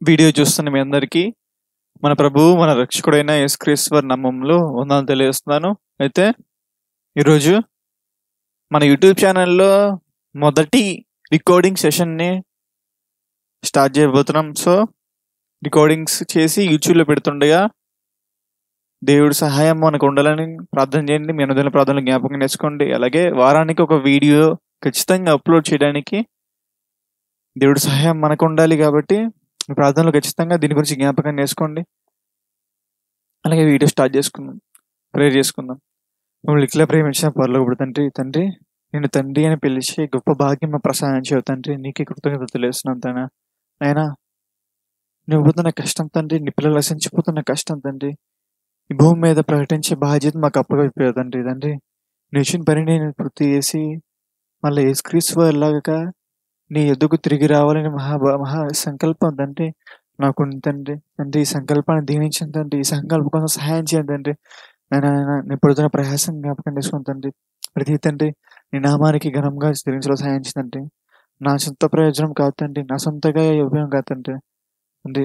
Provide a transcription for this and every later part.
Video చూస్తున్న మీ అందరికీ మన ప్రభువు మన రక్షకుడైన యశ్క్రీశ్వర్ నామంలో ఉందని తెలియజేస్తున్నాను. అయితే ఈరోజు మన యూట్యూబ్ ఛానల్లో మొదటి రికార్డింగ్ సెషన్ని స్టార్ట్ చేయబోతున్నాం. సో రికార్డింగ్స్ చేసి యూట్యూబ్లో పెడుతుండగా దేవుడి సహాయం మనకు ఉండాలని ప్రార్థన చేయండి. మీ అనుదైన ప్రార్థనలు జ్ఞాపకం చేసుకోండి అలాగే వారానికి ఒక వీడియో ఖచ్చితంగా అప్లోడ్ చేయడానికి దేవుడి సహాయం మనకు ఉండాలి కాబట్టి మీ ప్రార్థనలు ఖచ్చితంగా దీని గురించి జ్ఞాపకం చేసుకోండి. అలాగే వీడియో స్టార్ట్ చేసుకుందాం. ప్రేయర్ చేసుకుందాం. మిమ్మల్ని ఇట్లా ప్రేమించిన పర్లోకి తండ్రి తండ్రి నేను తండ్రి అని పిలిచి గొప్ప భాగ్యం ప్రసాదించేవు తండ్రి నీకే కృతజ్ఞత తెలియస్తున్నాను తన అయినా నువ్వు పోతున్న కష్టం తండ్రి నీ పిల్లలు రసించిపోతున్న కష్టం తండ్రి. ఈ భూమి మీద ప్రకటించే బాధ్యత మాకు అప్పగైపోయావు తండ్రి తండ్రి. నువ్వు ఇచ్చిన పని నేను పూర్తి చేసి మళ్ళీ ఏసుక్రీస్తు వెళ్ళాక నీ ఎదుగు తిరిగి రావాలని మహా మహా సంకల్పం తండ్రి. నాకు తండ్రి. తండ్రి ఈ సంకల్పాన్ని దీవించండి తండ్రి. ఈ సంకల్పం కోసం సహాయం చేయండి తండ్రి. నేను నేను పొడుతున్న ప్రయాసం జ్ఞాపకం చేసుకుని తండ్రి. ప్రతి తండ్రి నీ నామానికి ఘనంగా తిరిగించడం సహాయం చేయండి నా సొంత ప్రయోజనం కాదు తండ్రి. నా సొంతగా ఉపయోగం కాదు తండ్రి. తండ్రి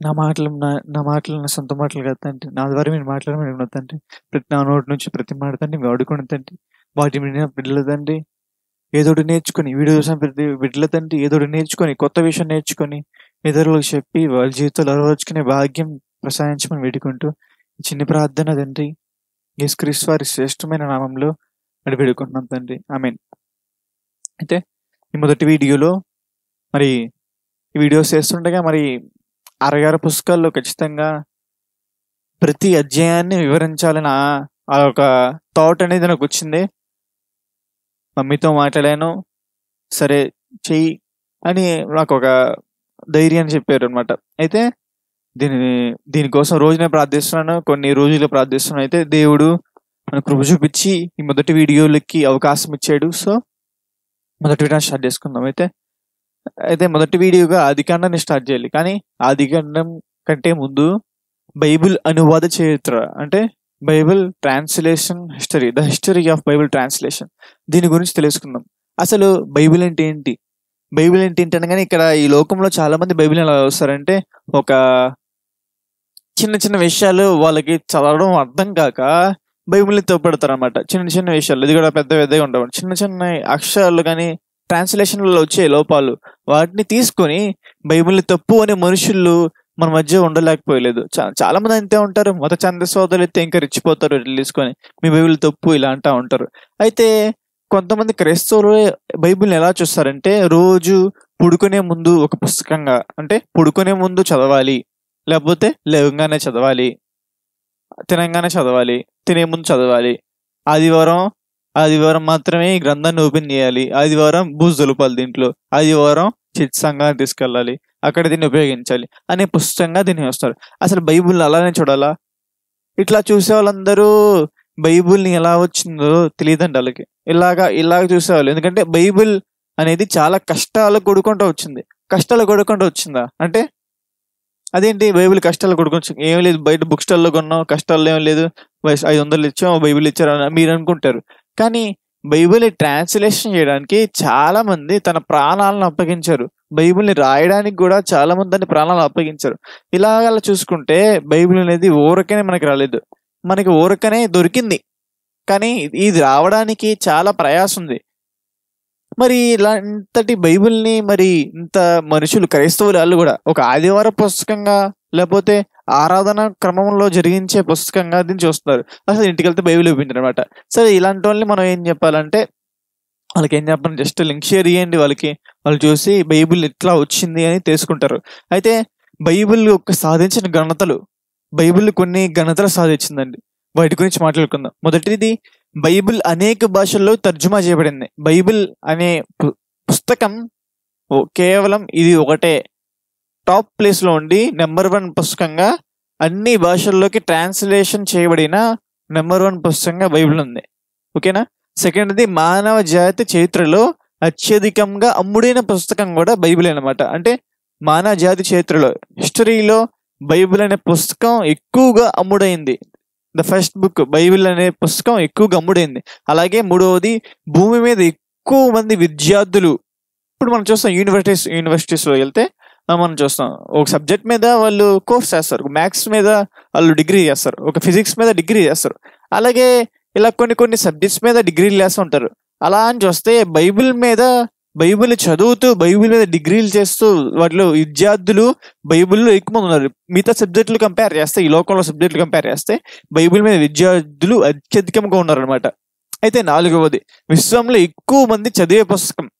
నా మాటలు నా నా మాటలు నా సొంత మాటలు కాదు తండ్రి. నా ద్వారా మీరు మాట్లాడమని తండ్రి. ప్రతి నా నోటి నుంచి ప్రతి మాట తండ్రి వాడుకుని తండ్రి. వాటి మీద పిల్లలు తండ్రి. ఏదోటి నేర్చుకొని వీడియో చూసిన ప్రతి బిడ్డల తండ్రి ఏదోటి నేర్చుకొని కొత్త విషయం నేర్చుకొని ఇతరులకు చెప్పి వాళ్ళ జీవితంలో అలవరుచుకునే భాగ్యం ప్రసాదించమని వేడుకుంటూ చిన్న ప్రార్థన తండ్రి యేసుక్రీస్తు వారి శ్రేష్టమైన నామంలో అడి వేడుకుంటున్నాం తండ్రి. ఐ మీన్ అయితే ఈ మొదటి వీడియోలో మరి ఈ వీడియోస్ చేస్తుండగా మరి అరగారు పుస్తకాల్లో ఖచ్చితంగా ప్రతి అధ్యాయాన్ని వివరించాలని ఆ- ఆ ఒక థాట్ అనేది నాకు వచ్చింది. మమ్మీతో మాట్లాడాను. సరే చెయ్యి అని నాకు ఒక ధైర్యాన్ని చెప్పారు అనమాట అయితే దీని దీనికోసం రోజునే ప్రార్థిస్తున్నాను. కొన్ని రోజులు ప్రార్థిస్తున్నాను. అయితే దేవుడు మన కృప చూపించి ఈ మొదటి వీడియోలకి అవకాశం ఇచ్చాడు. సో మొదటి వీడియో స్టార్ట్ చేసుకుందాం. అయితే అయితే మొదటి వీడియోగా ఆదికాండాన్ని స్టార్ట్ చేయాలి. కానీ ఆదికాండం కంటే ముందు బైబిల్ అనువాద చరిత్ర. అంటే Bible translation history the history of Bible translation. దీని గురించి తెలుసుకుందాం. అసలు బైబిల్ అంటే ఏంటి? బైబిల్ అంటే ఏంటి అనగానే ఇక్కడ ఈ లోకంలో చాలా మంది బైబిల్ ఎలా వస్తారంటే ఒక చిన్న చిన్న విషయాలు వాళ్ళకి చదవడం అర్థం కాక బైబిల్ని తోపెడతారు అనమాట చిన్న చిన్న విషయాలు ఇది కూడా పెద్ద పెద్దగా ఉండవు. చిన్న చిన్న అక్షరాలు కానీ ట్రాన్స్లేషన్లలో వచ్చే లోపాలు వాటిని తీసుకొని బైబిల్ని తప్పు అనే మనుషులు మన మధ్య ఉండలేకపోయలేదు. చాలా మంది అంతే ఉంటారు. మత చంద సోదరులు అయితే ఇంకా రెచ్చిపోతారు ఇట్లా మీ బైబిల్ తప్పు ఇలా అంటా ఉంటారు. అయితే కొంతమంది క్రైస్తవులు బైబిల్ని ఎలా చూస్తారంటే రోజు పుడుకునే ముందు ఒక పుస్తకంగా అంటే పుడుకునే ముందు చదవాలి లేకపోతే లేవగానే చదవాలి తినంగానే చదవాలి తినే ముందు చదవాలి. ఆదివారం ఆదివారం మాత్రమే ఈ గ్రంథాన్ని ఓపెన్ చేయాలి. ఆదివారం బూజు దులపాలి దీంట్లో ఆదివారం సంఘాన్ని తీసుకెళ్ళాలి అక్కడ దీన్ని ఉపయోగించాలి అనే పుస్తకంగా దీన్ని వస్తారు. అసలు బైబుల్ని అలానే చూడాలా? ఇట్లా చూసే వాళ్ళందరూ బైబిల్ని ఎలా వచ్చిందో తెలియదండి వాళ్ళకి. ఇలాగా ఇలాగ చూసేవాళ్ళు. ఎందుకంటే బైబిల్ అనేది చాలా కష్టాలు కొడుకుంటూ వచ్చింది. కష్టాలు కొడుకుంటూ వచ్చిందా? అంటే అదేంటి? బైబిల్ కష్టాలు కొడుకొని ఏం లేదు బయట బుక్ స్టాల్లో కొన్నాం కష్టాల్లో ఏం లేదు ఐదు వందలు ఇచ్చాం బైబిల్ ఇచ్చారు అని మీరు అనుకుంటారు. కానీ బైబిల్ ట్రాన్స్లేషన్ చేయడానికి చాలా మంది తన ప్రాణాలను అప్పగించారు. బైబిల్ని రాయడానికి కూడా చాలా మంది దాని ప్రాణాలను అప్పగించారు. ఇలాగ చూసుకుంటే బైబిల్ అనేది ఊరకనే మనకి రాలేదు. మనకి ఊరకనే దొరికింది. కానీ ఇది రావడానికి చాలా ప్రయాసం ఉంది మరి ఇలాంతటి బైబిల్ని మరి ఇంత మనుషులు క్రైస్తవులు వాళ్ళు కూడా ఒక ఆదివార పుస్తకంగా లేకపోతే ఆరాధన క్రమంలో జరిగించే పుస్తకంగా దీన్ని చూస్తున్నారు. అసలు ఇంటికి వెళ్తే బైబిల్ చూపించారు అనమాట సరే ఇలాంటి వాళ్ళని మనం ఏం చెప్పాలంటే వాళ్ళకి ఏం చెప్పాలి? జస్ట్ లింక్ షేర్ చేయండి వాళ్ళకి. వాళ్ళు చూసి బైబిల్ ఎట్లా వచ్చింది అని తెలుసుకుంటారు. అయితే బైబిల్ యొక్క సాధించిన ఘనతలు బైబిల్ కొన్ని ఘనతలు సాధించిందండి. వాటి గురించి మాట్లాడుకుందాం. మొదటిది బైబిల్ అనేక భాషల్లో తర్జుమా చేయబడింది. బైబిల్ అనే పు- పుస్తకం ఓ- కేవలం ఇది ఒకటే. టాప్ ప్లేస్లో ఉండి నెంబర్ వన్ పుస్తకంగా అన్ని భాషల్లోకి ట్రాన్స్లేషన్ చేయబడిన నెంబర్ వన్ పుస్తకంగా బైబిల్ ఉంది. ఓకేనా? సెకండ్ది మానవ జాతి చరిత్రలో అత్యధికంగా అమ్ముడైన పుస్తకం కూడా బైబిల్ అనమాట అంటే మానవ జాతి చరిత్రలో హిస్టరీలో బైబిల్ అనే పుస్తకం ఎక్కువగా అమ్ముడైంది. ద ఫస్ట్ బుక్ బైబిల్ అనే పుస్తకం ఎక్కువగా అమ్ముడైంది. అలాగే మూడవది భూమి మీద ఎక్కువ మంది విద్యార్థులు ఇప్పుడు మనం చూస్తాం యూనివర్సిటీస్ యూనివర్సిటీస్లో వెళ్తే మనం చూస్తాం. ఒక సబ్జెక్ట్ మీద వాళ్ళు కోర్స్ చేస్తారు. మ్యాథ్స్ మీద వాళ్ళు డిగ్రీ చేస్తారు. ఒక ఫిజిక్స్ మీద డిగ్రీ చేస్తారు. అలాగే ఇలా కొన్ని కొన్ని సబ్జెక్ట్స్ మీద డిగ్రీలు చేస్తూ ఉంటారు. అలా అని చూస్తే బైబిల్ మీద బైబిల్ చదువుతూ బైబిల్ మీద డిగ్రీలు చేస్తూ వాటిలో విద్యార్థులు బైబిల్లో ఎక్కువ మంది ఉన్నారు. మిగతా సబ్జెక్టులు కంపేర్ చేస్తే ఈ లోకంలో సబ్జెక్టులు కంపేర్ చేస్తే బైబిల్ మీద విద్యార్థులు అత్యధికంగా ఉన్నారనమాట అయితే నాలుగవది విశ్వంలో ఎక్కువ మంది చదివే పుస్తకం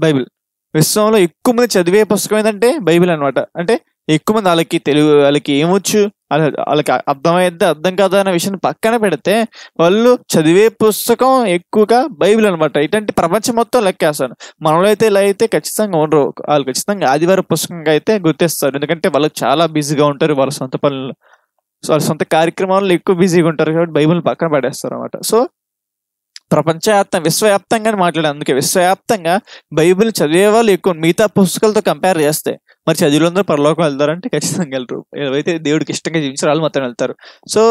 బైబిల్. విశ్వంలో ఎక్కువ మంది చదివే పుస్తకం ఏంటంటే బైబిల్ అన్నమాట. అంటే ఎక్కువ మంది వాళ్ళకి తెలుగు వాళ్ళకి ఏమొచ్చు? వాళ్ళకి అర్థమైద్దా అర్థం కాదా అనే విషయం పక్కన పెడితే వాళ్ళు చదివే పుస్తకం ఎక్కువగా బైబిల్ అనమాట ఇటువంటి ప్రపంచం మొత్తం లెక్కేస్తాను మనలో అయితే ఇలా అయితే ఖచ్చితంగా ఉండరు. వాళ్ళు ఖచ్చితంగా ఆదివారం పుస్తకంగా అయితే గుర్తిస్తారు. ఎందుకంటే వాళ్ళు చాలా బిజీగా ఉంటారు వాళ్ళ సొంత పనులు. సో వాళ్ళ సొంత కార్యక్రమాల్లో ఎక్కువ బిజీగా ఉంటారు కాబట్టి బైబిల్ పక్కన పడేస్తారు అనమాట సో ప్రపంచవ్యాప్తం విశ్వవ్యాప్తంగా మాట్లాడే అందుకే విశ్వవ్యాప్తంగా బైబిల్ చదివే వాళ్ళు ఎక్కువ మిగతా పుస్తకాలతో కంపేర్ చేస్తే మరి చదువులందరూ పరలోకం వెళ్తారంటే ఖచ్చితంగా వెళ్ళరు ఏవైతే దేవుడికి ఇష్టంగా జీవించారో వాళ్ళు మాత్రం వెళ్తారు. సో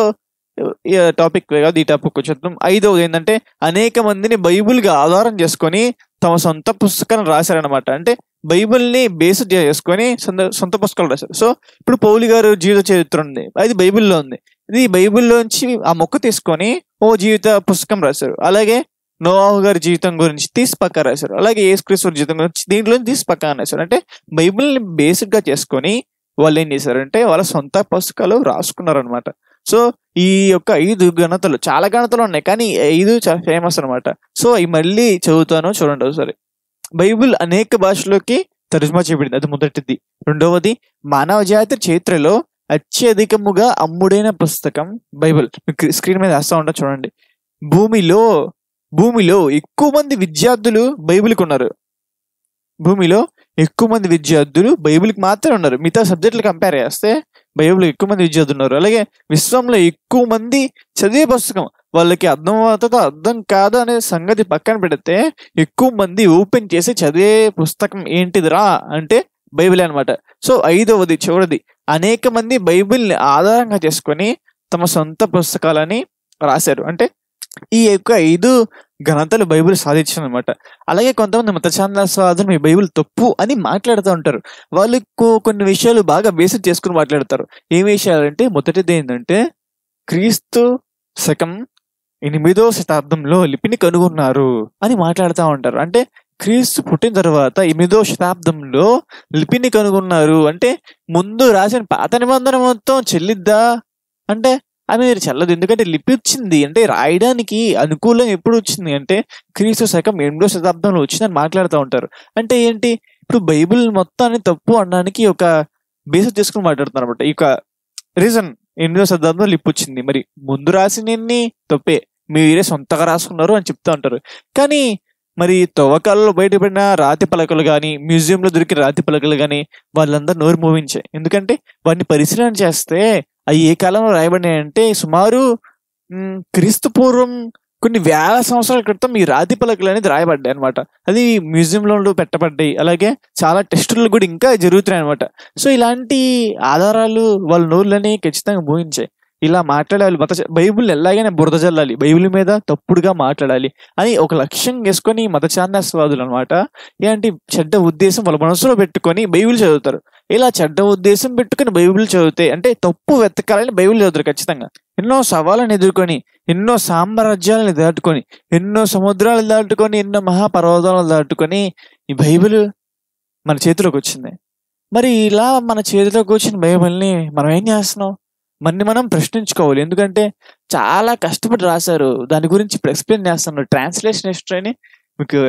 టాపిక్ కాదు ఈ టాపిక్ వచ్చేద్దాం. ఐదవది ఏంటంటే అనేక మందిని బైబిల్గా ఆధారం చేసుకొని తమ సొంత పుస్తకాలను రాశారనమాట అంటే బైబిల్ని బేస్ చేసుకొని సొంత సొంత పుస్తకాలు రాశారు. సో ఇప్పుడు పౌలి గారు జీవిత చరిత్ర ఉంది. అది బైబిల్లో ఉంది. ఇది బైబిల్లోంచి ఆ మొక్క తీసుకొని ఓ జీవిత పుస్తకం రాశారు. అలాగే నోవాహు గారి జీవితం గురించి తీసి పక్క రాశారు. అలాగే యేసుక్రీస్తు జీవితం గురించి దీంట్లో తీసి పక్క రాశారు. అంటే బైబిల్ని బేసిక్గా చేసుకొని వాళ్ళు ఏం చేశారంటే వాళ్ళ సొంత పుస్తకాలు రాసుకున్నారు అనమాట సో ఈ యొక్క ఐదు గణతలు చాలా గణతలు ఉన్నాయి. కానీ ఐదు చాలా ఫేమస్ అనమాట సో అవి మళ్ళీ చదువుతాను చూడండి ఒకసారి. బైబిల్ అనేక భాషలోకి తర్జుమా చేయబడింది. అది మొదటిది. రెండవది మానవ జాతి చరిత్రలో అత్యధికముగా అమ్ముడైన పుస్తకం బైబిల్. మీకు స్క్రీన్ మీద వేస్తా ఉంటా చూడండి. భూమిలో భూమిలో ఎక్కువ మంది విద్యార్థులు బైబిల్కి ఉన్నారు. భూమిలో ఎక్కువ మంది విద్యార్థులు బైబిల్కి మాత్రమే ఉన్నారు. మిగతా సబ్జెక్టులు కంపేర్ చేస్తే బైబిల్ ఎక్కువ మంది విద్యార్థులు ఉన్నారు. అలాగే విశ్వంలో ఎక్కువ మంది చదివే పుస్తకం వాళ్ళకి అర్థం అవుతుందో అర్థం కాదు అనే సంగతి పక్కన పెడితే ఎక్కువ మంది ఓపెన్ చేసి చదివే పుస్తకం ఏంటిదిరా అంటే బైబిల్ అనమాట సో ఐదవది చివరిది. అనేక మంది బైబిల్ని ఆధారంగా చేసుకొని తమ సొంత పుస్తకాలని రాశారు. అంటే ఈ యొక్క ఐదు ఘనతలు బైబిల్ సాధించారు అనమాట అలాగే కొంతమంది మత మీ ఈ బైబిల్ తప్పు అని మాట్లాడుతూ ఉంటారు. వాళ్ళు కొన్ని విషయాలు బాగా బేసిక్ చేసుకుని మాట్లాడతారు. ఏం విషయాలంటే మొదటిది ఏంటంటే క్రీస్తు శకం ఎనిమిదో శతాబ్దంలో లిపిని కనుగొన్నారు అని మాట్లాడుతూ ఉంటారు. అంటే క్రీస్తు పుట్టిన తర్వాత ఎనిమిదో శతాబ్దంలో లిపిని కనుగొన్నారు. అంటే ముందు రాసిన పాత నిబంధన మొత్తం చెల్లిద్దా? అంటే అది మీరు చల్లదు. ఎందుకంటే లిపి వచ్చింది. అంటే రాయడానికి అనుకూలం ఎప్పుడు వచ్చింది? అంటే క్రీస్తు శకం ఎనిమిదో శతాబ్దంలో వచ్చిందని మాట్లాడుతూ ఉంటారు. అంటే ఏంటి? ఇప్పుడు బైబిల్ మొత్తాన్ని తప్పు అనడానికి ఒక బేసిస్ చేసుకుని మాట్లాడుతున్నారు అనమాట ఈ యొక్క రీజన్ ఎనిమిదో శతాబ్దంలో లిపి వచ్చింది. మరి ముందు రాసినన్ని తప్పే. మీరే సొంతగా రాసుకున్నారు అని చెప్తా ఉంటారు. కానీ మరి తవ్వకాలలో బయటపడిన రాతి పలకలు కానీ మ్యూజియంలో దొరికిన రాతి పలకలు కానీ వాళ్ళందరూ నోరు మూవించాయి. ఎందుకంటే వాటిని పరిశీలన చేస్తే అవి ఏ కాలంలో రాయబడినాయంటే సుమారు క్రీస్తు పూర్వం కొన్ని వేల సంవత్సరాల క్రితం ఈ రాతి పలకలు అనేది రాయబడ్డాయి అనమాట అది మ్యూజియంలో పెట్టబడ్డాయి. అలాగే చాలా టెస్టులు కూడా ఇంకా జరుగుతున్నాయి అనమాట సో ఇలాంటి ఆధారాలు వాళ్ళ నోళ్ళని ఖచ్చితంగా మోహించాయి ఇలా మాట్లాడాలి. మత బైబుల్ ఎలాగైనా బురద జల్లాలి. బైబిల్ మీద తప్పుడుగా మాట్లాడాలి అని ఒక లక్ష్యం వేసుకొని మత ఛాందస్వాదులు అనమాట ఇలాంటి చెడ్డ ఉద్దేశం వాళ్ళ మనసులో పెట్టుకొని బైబిల్ చదువుతారు. ఇలా చెడ్డ ఉద్దేశం పెట్టుకొని బైబిల్ చదివితే అంటే తప్పు వెతకాలని బైబిల్ చదువుతారు ఖచ్చితంగా. ఎన్నో సవాళ్ళని ఎదుర్కొని ఎన్నో సామ్రాజ్యాలను దాటుకొని ఎన్నో సముద్రాలు దాటుకొని ఎన్నో మహాపర్వతాలను దాటుకొని ఈ బైబిల్ మన చేతిలోకి వచ్చింది. మరి ఇలా మన చేతిలోకి వచ్చిన బైబిల్ని మనం ఏం చేస్తున్నాం? మన్ని మనం ప్రశ్నించుకోవాలి. ఎందుకంటే చాలా కష్టపడి రాశారు. దాని గురించి ఇప్పుడు ఎక్స్ప్లెయిన్ చేస్తాను. ట్రాన్స్లేషన్ హిస్టరీని మీకు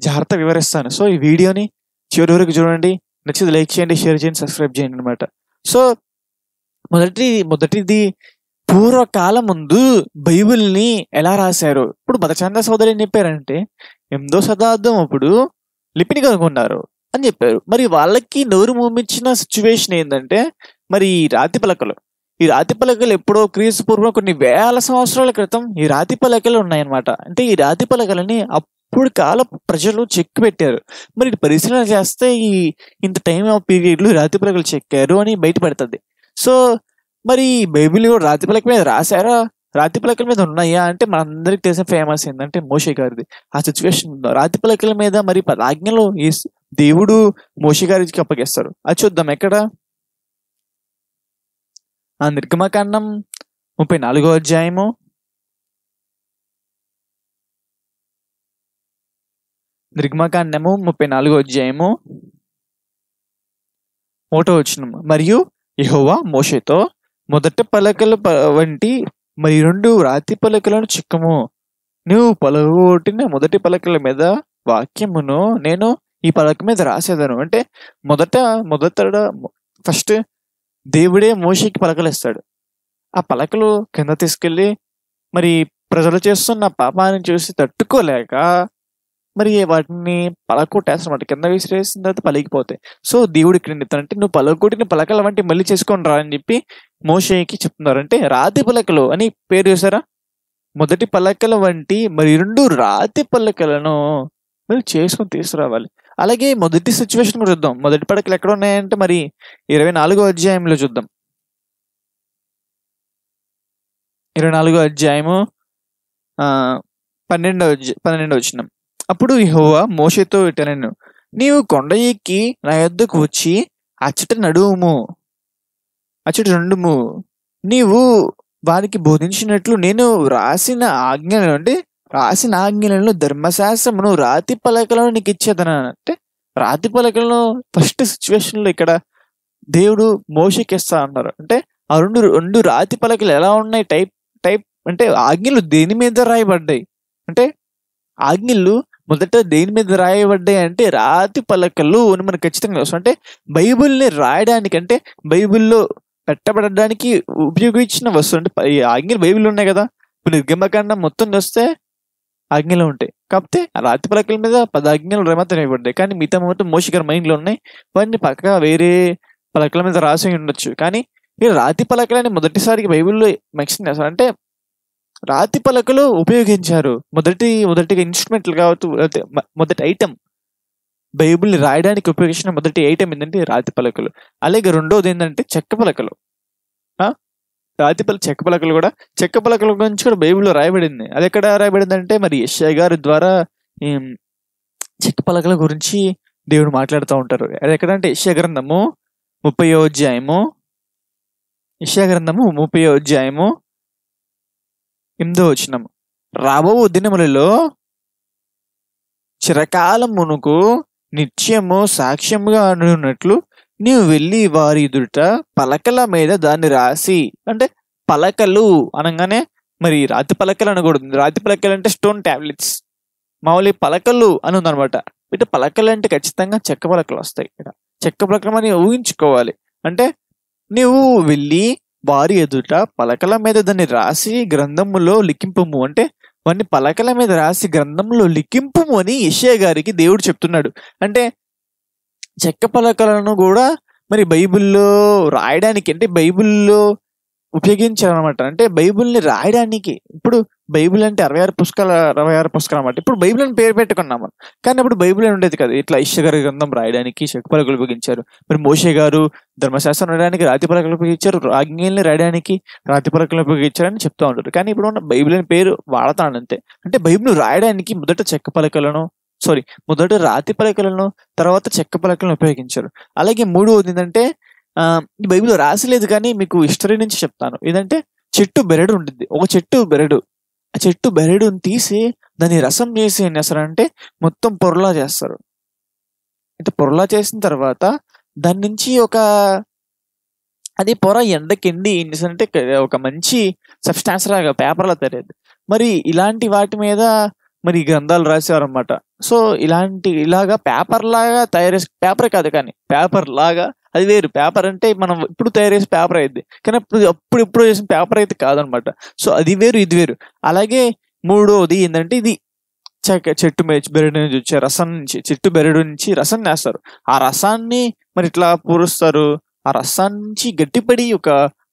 జాగ్రత్త వివరిస్తాను. సో ఈ వీడియోని చివరి వరకు చూడండి. నచ్చితే లైక్ చేయండి షేర్ చేయండి సబ్స్క్రైబ్ చేయండి అనమాట సో మొదటి మొదటిది పూర్వకాలం ముందు బైబిల్ని ఎలా రాశారు? ఇప్పుడు మతచంద సోదరు ఏం చెప్పారంటే ఎనిమిదో శతాబ్దం అప్పుడు లిపిని కనుగొన్నారు అని చెప్పారు. మరి వాళ్ళకి నోరు మూమించిన సిచ్యువేషన్ ఏంటంటే మరి ఈ రాతి పలకలు. ఈ రాతి పలకలు ఎప్పుడో క్రీస్తు పూర్వం కొన్ని వేల సంవత్సరాల క్రితం ఈ రాతి పలకలు ఉన్నాయన్నమాట. అంటే ఈ రాతి పలకలని అప్పుడు కాల ప్రజలు చెక్కి పెట్టారు. మరి పరిశీలన చేస్తే ఈ ఇంత టైం ఆఫ్ పీరియడ్లు రాతి పలకలు చెక్కారు అని బయటపడుతుంది సో మరి బైబిల్ కూడా రాతి పలక మీద రాశారా? రాతి పలకల మీద ఉన్నాయా? అంటే మనందరికి తెలిసిన ఫేమస్ ఏంటంటే మోషే గారిది. ఆ సిచ్యువేషన్ రాతి పలకల మీద మరి ఆజ్ఞలో దేవుడు మోషే గారికి అప్పగిస్తారు. అది చూద్దాం ఎక్కడ? ఆ నిర్గమకాండం ముప్పై నాలుగో అధ్యాయము. నిర్గమకాండము ముప్పై నాలుగో అధ్యాయము. ఒకటో వచ్చిన మరియు యహోవా మోషేతో మొదట పలకల వంటి మరి రెండు రాతి పలకలను చిక్కము. నువ్వు పలగొట్టిన మొదటి పలకల మీద వాక్యమును నేను ఈ పలక మీద రాసేదాను. అంటే మొదట మొదట ఫస్ట్ దేవుడే మోషేకి పలకలు ఇస్తాడు ఆ పలకలు కింద తీసుకెళ్ళి మరి ప్రజలు చేస్తున్న పాపాన్ని చూసి తట్టుకోలేక మరి వాటిని పలకొట్టేస్తున్నమాట కింద విసిరేసిన తర్వాత పలిగిపోతాయి. సో దేవుడు ఇక్కడ అంటే నువ్వు పలకొట్టిన పలకల వంటి మళ్ళీ చేసుకొని రా అని చెప్పి మోషేకి చెప్తున్నారు అంటే రాతి పలకలు అని పేరు చూసారా? మొదటి పలకల వంటి మరి రెండు రాతి పలకలను మళ్ళీ చేసుకొని తీసుకురావాలి. అలాగే మొదటి సిచ్యువేషన్ కూడా చూద్దాం. మొదటి పడకలు ఎక్కడ ఉన్నాయంటే మరి ఇరవై నాలుగో అధ్యాయంలో చూద్దాం. ఇరవై నాలుగో అధ్యాయము పన్నెండో అధ్యాయ- పన్నెండో వచ్చినాం అప్పుడు యహోవా మోషేతో ఇటనెను నీవు కొండ ఎక్కి నా యొద్దకు వచ్చి అచ్చట నడువుము అచ్చట రెండుము నీవు వారికి బోధించినట్లు నేను రాసిన ఆజ్ఞలను అంటే రాసిన ఆజ్ఞలను ధర్మశాస్త్రమును రాతి పలకలను నీకు ఇచ్చేదన అంటే రాతి పలకలను ఫస్ట్ సిచ్యువేషన్లో ఇక్కడ దేవుడు మోషకిస్తా అన్నారు. అంటే ఆ రెండు రెండు రాతి పలకలు ఎలా ఉన్నాయి టైప్ టైప్ అంటే ఆజ్ఞలు దేని మీద రాయబడ్డాయి? అంటే ఆజ్ఞలు మొదట దేని మీద రాయబడ్డాయి అంటే రాతి పలకలు అని మనకు ఖచ్చితంగా తెలుసు. అంటే బైబిల్ని రాయడానికి అంటే బైబిల్లో పెట్టబడడానికి ఉపయోగించిన వస్తువు. అంటే ఈ ఆజ్ఞలు బైబిల్ ఉన్నాయి కదా. ఇప్పుడు నిర్గమకాండం మొత్తం చూస్తే ఆజ్ఞలు ఉంటాయి. కాకపోతే ఆ రాతి పలకల మీద పది ఆజ్ఞలు మాత్రం ఇవ్వబడ్డాయి కానీ మిగతా మొత్తం మోషికర మైండ్ ఉన్నాయి. వాటిని పక్కగా వేరే పలకల మీద రాసి ఉండొచ్చు. కానీ ఈ రాతి పలకలని మొదటిసారికి బైబిల్లో మెన్షన్ చేస్తారు. అంటే రాతి పలకలు ఉపయోగించారు. మొదటి మొదటిగా ఇన్స్ట్రుమెంట్లు కావచ్చు మొదటి ఐటమ్ బైబిల్ రాయడానికి ఉపయోగించిన మొదటి ఐటమ్ ఏంటంటే రాతి పలకలు. అలాగే రెండోది ఏంటంటే చెక్క పలకలు. రాతి పల చెక్క పలకలు కూడా చెక్క పలకల గురించి కూడా బైబిల్లో రాయబడింది. అది ఎక్కడ రాయబడింది అంటే మరి యెషయా గారి ద్వారా చెక్క పలకల గురించి దేవుడు మాట్లాడుతూ ఉంటారు. అది ఎక్కడంటే యెషయా గ్రంథము ముప్పై అధ్యాయము యెషయా గ్రంథము ముప్పై అధ్యాయము ఎనిమిదో వచ్చినము రాబో దినములలో చిరకాలమునకు నిత్యము సాక్ష్యముగా అనున్నట్లు నీవు వెళ్ళి వారి ఎదుట పలకల మీద దాన్ని రాసి అంటే పలకలు అనగానే మరి రాతి పలకలు అనకూడదు. రాతి పలకలు అంటే స్టోన్ టాబ్లెట్స్. మామూలు పలకలు అని ఉందనమాట ఇటు పలకలు అంటే ఖచ్చితంగా చెక్క పలకలు వస్తాయి ఇక్కడ. చెక్క పలకలు అని ఊహించుకోవాలి. అంటే నీవు వెళ్ళి వారి ఎదుట పలకల మీద దాన్ని రాసి గ్రంథములో లిఖింపము. అంటే వాడిని పలకల మీద రాసి గ్రంథంలో లిఖింపు అని యెషయా గారికి దేవుడు చెప్తున్నాడు. అంటే చెక్క పలకలను కూడా మరి బైబిల్లో రాయడానికి అంటే బైబిల్లో ఉపయోగించారనమాట అంటే బైబిల్ని రాయడానికి ఇప్పుడు బైబిల్ అంటే అరవై ఆరు పుస్తకాల అరవై ఆరు పుస్తకాలు అనమాట ఇప్పుడు బైబిల్ అని పేరు పెట్టుకున్నాం మనం. కానీ అప్పుడు బైబిల్ అని ఉండేది కదా. ఇట్లా ఇష్యగారి గ్రంథం రాయడానికి చెక్క పలకలు ఉపయోగించారు. మరి మోషే గారు ధర్మశాస్త్రం రాయడానికి రాతి పలకలు ఉపయోగించారు. ఆజ్ఞల్ని రాయడానికి రాతి పలకలు ఉపయోగించారని చెప్తా ఉంటారు. కానీ ఇప్పుడు ఉన్న బైబిల్ అని పేరు వాడతానంతే. అంటే బైబిల్ రాయడానికి మొదట చెక్క పలకలను సారీ మొదట రాతి పలకలను తర్వాత చెక్క పలకలను ఉపయోగించారు. అలాగే మూడవది ఏంటంటే ఈ బైబిల్ రాసలేదు కానీ మీకు హిస్టరీ నుంచి చెప్తాను. ఏంటంటే చెట్టు బెరడు ఉంటుంది ఒక చెట్టు బెరడు. ఆ చెట్టు బెరడుని తీసి దాన్ని రసం చేసి ఏం చేస్తారంటే మొత్తం పొరలా చేస్తారు. అంటే పొరలా చేసిన తర్వాత దాని నుంచి ఒక అది పొర ఎండకెండి ఏం చేస్తారంటే ఒక మంచి సబ్స్టాన్స్ లాగా పేపర్ తరేది మరి ఇలాంటి వాటి మీద మరి గ్రంథాలు రాసేవారు అనమాట సో ఇలాంటి ఇలాగా పేపర్ లాగా తయారు పేపర్ కాదు కానీ పేపర్ లాగా అది వేరు. పేపర్ అంటే మనం ఇప్పుడు తయారు చేసే పేపర్ అయింది కానీ అప్పుడు అప్పుడు ఇప్పుడు చేసిన పేపర్ అయితే కాదనమాట. సో అది వేరు ఇది వేరు. అలాగే మూడోది ఏంటంటే ఇది చెక్క చెట్టు బెరడు నుంచి వచ్చే రసం నుంచి చెట్టు బెరడు నుంచి రసం నేస్తారు ఆ రసాన్ని మరి ఇట్లా పూరుస్తారు. ఆ రసాన్ని నుంచి గట్టిపడి ఒక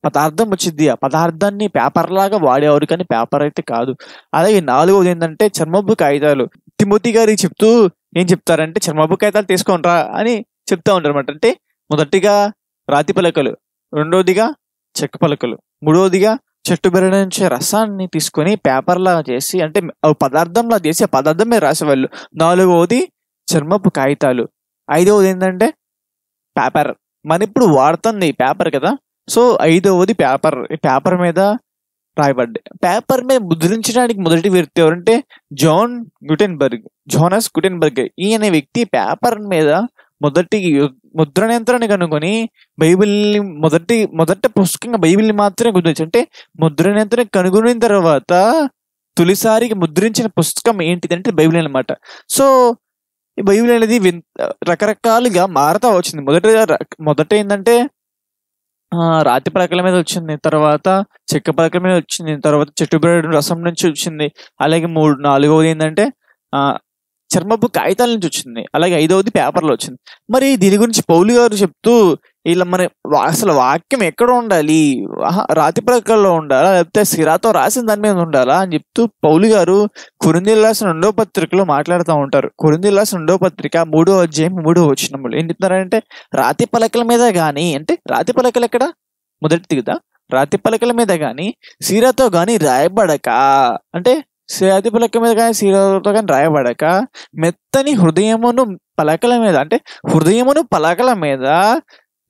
పదార్థం వచ్చింది ఆ పదార్థాన్ని పేపర్ లాగా వాడేవారు కానీ పేపర్ అయితే కాదు. అలాగే నాలుగవది ఏంటంటే చర్మపు కాగితాలు. తిమోతి గారికి చెప్తూ ఏం చెప్తారంటే చర్మపు కాగితాలు తీసుకోనరా అని చెప్తా ఉంటారు అనమాట అంటే మొదటిగా రాతి పలకలు రెండోదిగా చెక్క పలకలు మూడోదిగా చెట్టు బెరడు నుంచి రసాన్ని తీసుకొని పేపర్లా చేసి అంటే ఆ పదార్థంలా చేసి ఆ పదార్థం మీద రాసేవాళ్ళు. నాలుగవది చర్మపు కాగితాలు ఐదవది ఏంటంటే పేపర్. మన ఇప్పుడు వాడుతుంది పేపర్ కదా. సో ఐదవది పేపర్. ఈ పేపర్ మీద రాయబడ్డాయి. పేపర్ మీద ముద్రించడానికి మొదటి వ్యక్తి ఎవరంటే జాన్ గుటెన్బర్గ్ జోనస్ గుటెన్బర్గ్. ఈయన వ్యక్తి పేపర్ మీద మొదటి ముద్రణ యంత్రాన్ని కనుగొని బైబిల్ని మొదటి మొదట పుస్తకంగా బైబిల్ని మాత్రమే గుర్తించి అంటే ముద్రణ యంత్రం కనుగొనిన తర్వాత తొలిసారికి ముద్రించిన పుస్తకం ఏంటిదంటే బైబిల్ అన్నమాట. సో ఈ బైబిల్ అనేది రకరకాలుగా మారుతా వచ్చింది. మొదట మొదట ఏంటంటే రాతి పలకల మీద వచ్చింది. తర్వాత చెక్క పలకల మీద వచ్చింది. తర్వాత చెట్టుబడి రసం నుంచి వచ్చింది. అలాగే మూడు నాలుగవది ఏంటంటే ఆ చర్మపు కాగితాల నుంచి వచ్చింది. అలాగే ఐదవది పేపర్లో వచ్చింది. మరి దీని గురించి పౌలు గారు చెప్తూ ఇలా మన అసలు వాక్యం ఎక్కడ ఉండాలి? రాతి పలకల్లో ఉండాలా? లేకపోతే సిరాతో రాసిన దాని మీద ఉండాలా? అని చెప్తూ పౌలు గారు కురిందీలు రాసిన రెండో పత్రికలో మాట్లాడుతూ ఉంటారు. కురిందీలు రాసిన రెండో పత్రిక మూడో అధ్యాయం మూడో వచ్చినములు ఏం చెప్తున్నారంటే రాతి పలకల మీద గాని అంటే రాతి పలకలు ఎక్కడ? మొదటిది కదా రాతి పలకల మీద గాని సిరాతో గాని రాయబడక. అంటే రాతి పలక మీద కానీ సీరాతో కానీ రాయబడక. మెత్తని హృదయమును పలకల మీద అంటే హృదయమును పలకల మీద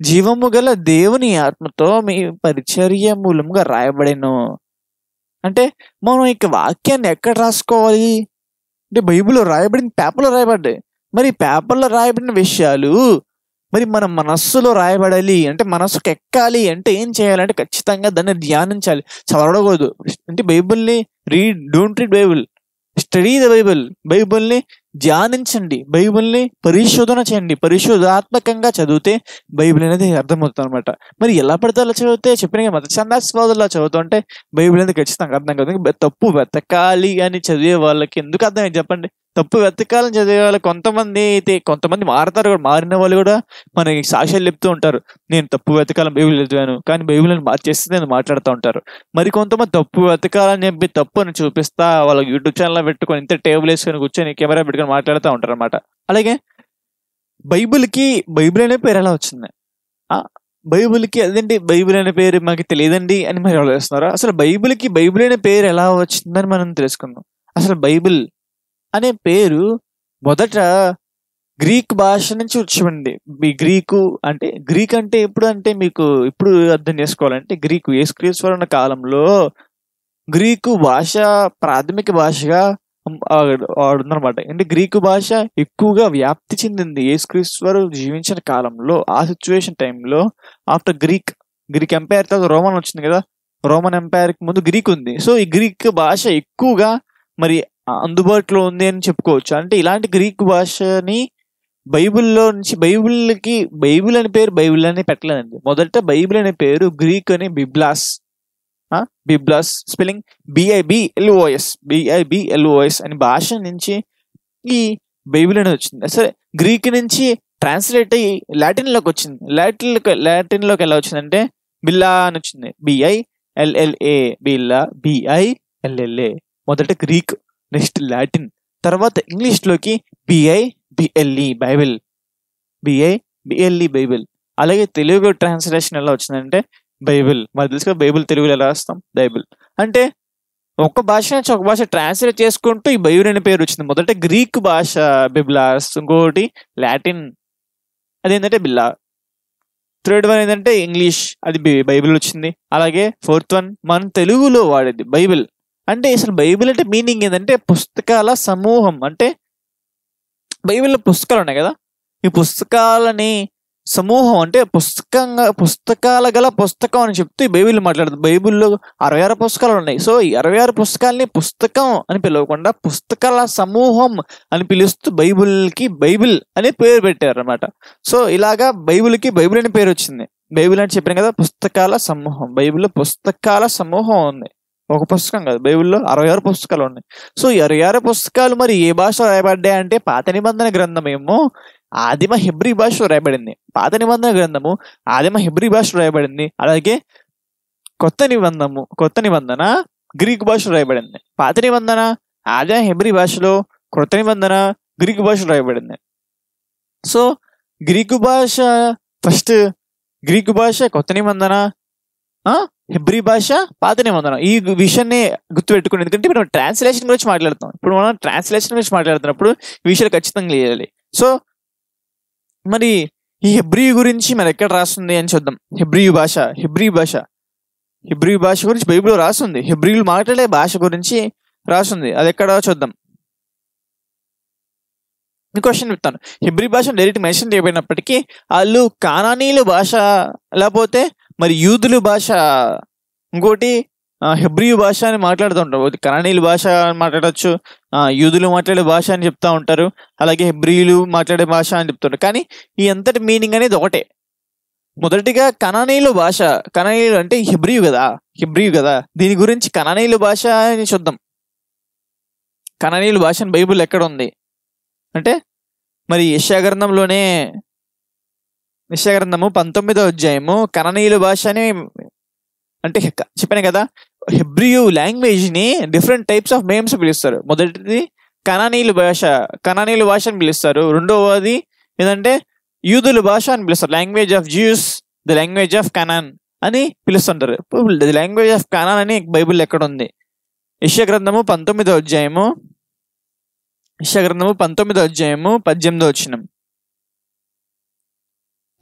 జీవము గల దేవుని ఆత్మతో మీ పరిచర్య మూలముగా రాయబడేను. అంటే మనం ఇక వాక్యాన్ని ఎక్కడ రాసుకోవాలి? అంటే బైబిల్లో రాయబడిన పేపర్లో రాయబడ్డాయి. మరి పేపర్లో రాయబడిన విషయాలు మరి మన మనస్సులో రాయబడాలి అంటే మనస్సుకు ఎక్కాలి అంటే ఏం చేయాలంటే ఖచ్చితంగా దాన్ని ధ్యానించాలి. చదవకూడదు. అంటే బైబిల్ని read don't read Bible. Study the Bible. బైబిల్ని ధ్యానించండి. బైబిల్ని పరిశోధన చేయండి. పరిశోధాత్మకంగా చదివితే బైబిల్ అనేది అర్థమవుతుంది అనమాట మరి ఎలా పడితే అలా చదివితే? చెప్పిన మత చందాస్వాదులా చదువుతుంటే బైబిల్ అనేది ఖచ్చితంగా అర్థం కాదు. తప్పు వెతకాలి అని చదివే వాళ్ళకి ఎందుకు అర్థమైంది చెప్పండి? తప్పు వెతకాలని చదివే వాళ్ళు కొంతమంది అయితే కొంతమంది మారుతారు కూడా మారిన వాళ్ళు కూడా మనకి సాక్ష్యాలు చెప్తూ ఉంటారు. నేను తప్పు వెతకాలని బైబిల్ చదివాను కానీ బైబిల్ మార్చేస్తే నేను మాట్లాడుతూ ఉంటారు. మరి కొంతమంది తప్పు వెతకాలని చెప్పి తప్పు అని చూపిస్తా వాళ్ళ యూట్యూబ్ ఛానల్ పెట్టుకొని ఇంత టేబుల్ వేసుకొని కూర్చొని కెమెరా పెట్టుకొని మాట్లాడుతూ ఉంటారు అనమాట అలాగే బైబిల్కి బైబిల్ అనే పేరు ఎలా వచ్చింది? బైబిల్కి అదేంటి? బైబిల్ అనే పేరు మాకు తెలియదండి అని మరి ఆలోచిస్తున్నారు అసలు బైబిల్కి బైబిల్ అనే పేరు ఎలా వచ్చిందని మనం తెలుసుకుందాం. అసలు బైబిల్ అనే పేరు మొదట గ్రీక్ భాష నుంచి వచ్చింది మీ గ్రీకు అంటే గ్రీక్ అంటే ఎప్పుడు అంటే మీకు ఇప్పుడు అర్థం చేసుకోవాలంటే గ్రీకు యేసుక్రీశ్వరు కాలంలో గ్రీకు భాష ప్రాథమిక భాషగా వాడుందనమాట అంటే గ్రీకు భాష ఎక్కువగా వ్యాప్తి చెందింది యేసుక్రీశ్వరు జీవించిన కాలంలో ఆ సిచ్యువేషన్ టైంలో ఆఫ్టర్ గ్రీక్ గ్రీక్ ఎంపైర్ తర్వాత రోమన్ వచ్చింది కదా. రోమన్ ఎంపైర్కి ముందు గ్రీక్ ఉంది. సో ఈ గ్రీక్ భాష ఎక్కువగా మరి అందుబాటులో ఉంది అని చెప్పుకోవచ్చు. అంటే ఇలాంటి గ్రీక్ భాషని బైబిల్లో నుంచి బైబిల్కి బైబిల్ అనే పేరు బైబిల్ అని పెట్టలేదండి. మొదట బైబిల్ అనే పేరు గ్రీక్ అని బిబ్లాస్ బిబ్లాస్ స్పెల్లింగ్ బిఐబిఎల్ఓఎస్ బిఐబిఎల్ఓఎస్ అనే భాష నుంచి ఈ బైబిల్ అనేది వచ్చింది. సరే గ్రీక్ నుంచి ట్రాన్స్లేట్ అయ్యి లాటిన్లోకి వచ్చింది. లాటిన్ లాటిన్లోకి ఎలా వచ్చిందంటే బిల్లా అని వచ్చింది. B I L L A Billa B I L L A మొదట గ్రీక్ నెక్స్ట్ లాటిన్. తర్వాత ఇంగ్లీష్లోకి B I B L E Bible. B I B L E Bible. అలాగే తెలుగు ట్రాన్స్లేషన్ ఎలా వచ్చిందంటే బైబిల్. మరి తెలుసుగా బైబిల్ తెలుగులో ఎలా రాస్తాం? బైబిల్. అంటే ఒక భాష నుంచి ఒక భాష ట్రాన్స్లేట్ చేసుకుంటూ ఈ బైబిల్ అనే పేరు వచ్చింది. మొదట గ్రీక్ భాష బిబ్లాస్ ఇంకోటి లాటిన్. అదేంటంటే బిల్లా. థర్డ్ వన్ ఏంటంటే ఇంగ్లీష్. అది బైబిల్ వచ్చింది. అలాగే ఫోర్త్ వన్ మన తెలుగులో వాడేది బైబిల్. అంటే అసలు బైబిల్ అంటే మీనింగ్ ఏంటంటే పుస్తకాల సమూహం. అంటే బైబిల్లో పుస్తకాలు ఉన్నాయి కదా? ఈ పుస్తకాలని సమూహం అంటే పుస్తకంగా పుస్తకాల గల పుస్తకం అని చెప్తూ ఈ బైబిల్ మాట్లాడుతుంది. బైబిల్లో అరవై ఆరు పుస్తకాలు ఉన్నాయి సో ఈ అరవై ఆరు పుస్తకాలని పుస్తకం అని పిలవకుండా పుస్తకాల సమూహం అని పిలుస్తూ బైబిల్కి బైబిల్ అనే పేరు పెట్టారనమాట సో ఇలాగా బైబిల్కి బైబిల్ అనే పేరు వచ్చింది. బైబిల్ అని చెప్పాను కదా పుస్తకాల సమూహం. బైబిల్లో పుస్తకాల సమూహం ఉంది. ఒక పుస్తకం కాదు. బైబిల్లో అరవై ఆరు పుస్తకాలు ఉన్నాయి. సో ఇరవై అరవై ఆరు పుస్తకాలు మరి ఏ భాషలో రాయబడ్డాయి అంటే పాత నిబంధన గ్రంథం ఏమో ఆదిమ హిబ్రీ భాషలో రాయబడింది. పాత నిబంధన గ్రంథము ఆదిమ హిబ్రీ భాషలో రాయబడింది. అలాగే కొత్త నిబంధనము కొత్త నిబంధన గ్రీక్ భాషలో రాయబడింది. పాత నిబంధన ఆదిమ హిబ్రీ భాషలో కొత్త నిబంధన గ్రీక్ భాషలో రాయబడింది. సో గ్రీకు భాష ఫస్ట్ గ్రీకు భాష కొత్త నిబంధన హెబ్రీ భాష పాత నిబంధన ఈ విషయాన్ని గుర్తుపెట్టుకుని ఎందుకంటే మనం ట్రాన్స్లేషన్ గురించి మాట్లాడుతాం ఇప్పుడు మనం ట్రాన్స్లేషన్ గురించి మాట్లాడుతున్నప్పుడు ఈ విషయాలు ఖచ్చితంగా చేయాలి. సో మరి ఈ హెబ్రియు గురించి మరి ఎక్కడ రాస్తుంది అని చూద్దాం. హెబ్రియు భాష హెబ్రియు భాష. హెబ్రియు భాష గురించి బైబిల్లో రాస్తుంది. హెబ్రియులు మాట్లాడే భాష గురించి రాస్తుంది. అది ఎక్కడ చూద్దాం. ఈ క్వశ్చన్ చెప్తాను. హెబ్రీ భాష డైరెక్ట్ మెన్షన్ చేయబడినప్పటికీ వాళ్ళు కానానీలు భాష లేకపోతే మరి యూదులు భాష ఇంకోటి హెబ్రియు భాష అని మాట్లాడుతూ ఉంటారు. ఒకటి భాష అని మాట్లాడచ్చు యూదులు మాట్లాడే భాష అని చెప్తా ఉంటారు అలాగే హెబ్రియులు మాట్లాడే భాష అని చెప్తుంటారు కానీ ఈ అంతటి మీనింగ్ అనేది ఒకటే. మొదటిగా కనానీలు భాష కణనీయులు అంటే హెబ్రియు కదా హెబ్రియు కదా. దీని గురించి కణనీయుల భాష అని చూద్దాం. కనానీలు భాష అని బైబిల్ ఎక్కడ ఉంది? అంటే మరి యశాగ్రంథంలోనే యశాగ్రంథము పంతొమ్మిదో అధ్యాయము కననీయుల భాష అని అంటే చెప్పాను కదా. హెబ్రియు లాంగ్వేజ్ని డిఫరెంట్ టైప్స్ ఆఫ్ నేమ్స్ పిలుస్తారు. మొదటిది కనానీయుల భాష కనానీయుల భాష అని పిలుస్తారు. రెండవది ఏంటంటే యూదుల భాష అని పిలుస్తారు. Language of Jews the language of Canaan అని పిలుస్తుంటారు. ది లాంగ్వేజ్ ఆఫ్ కనాన్ అని బైబిల్ ఎక్కడ ఉంది? యెషయా గ్రంథము పంతొమ్మిదో అధ్యాయము యెషయా గ్రంథము పంతొమ్మిదో అధ్యాయము పద్దెనిమిదో వచ్చినం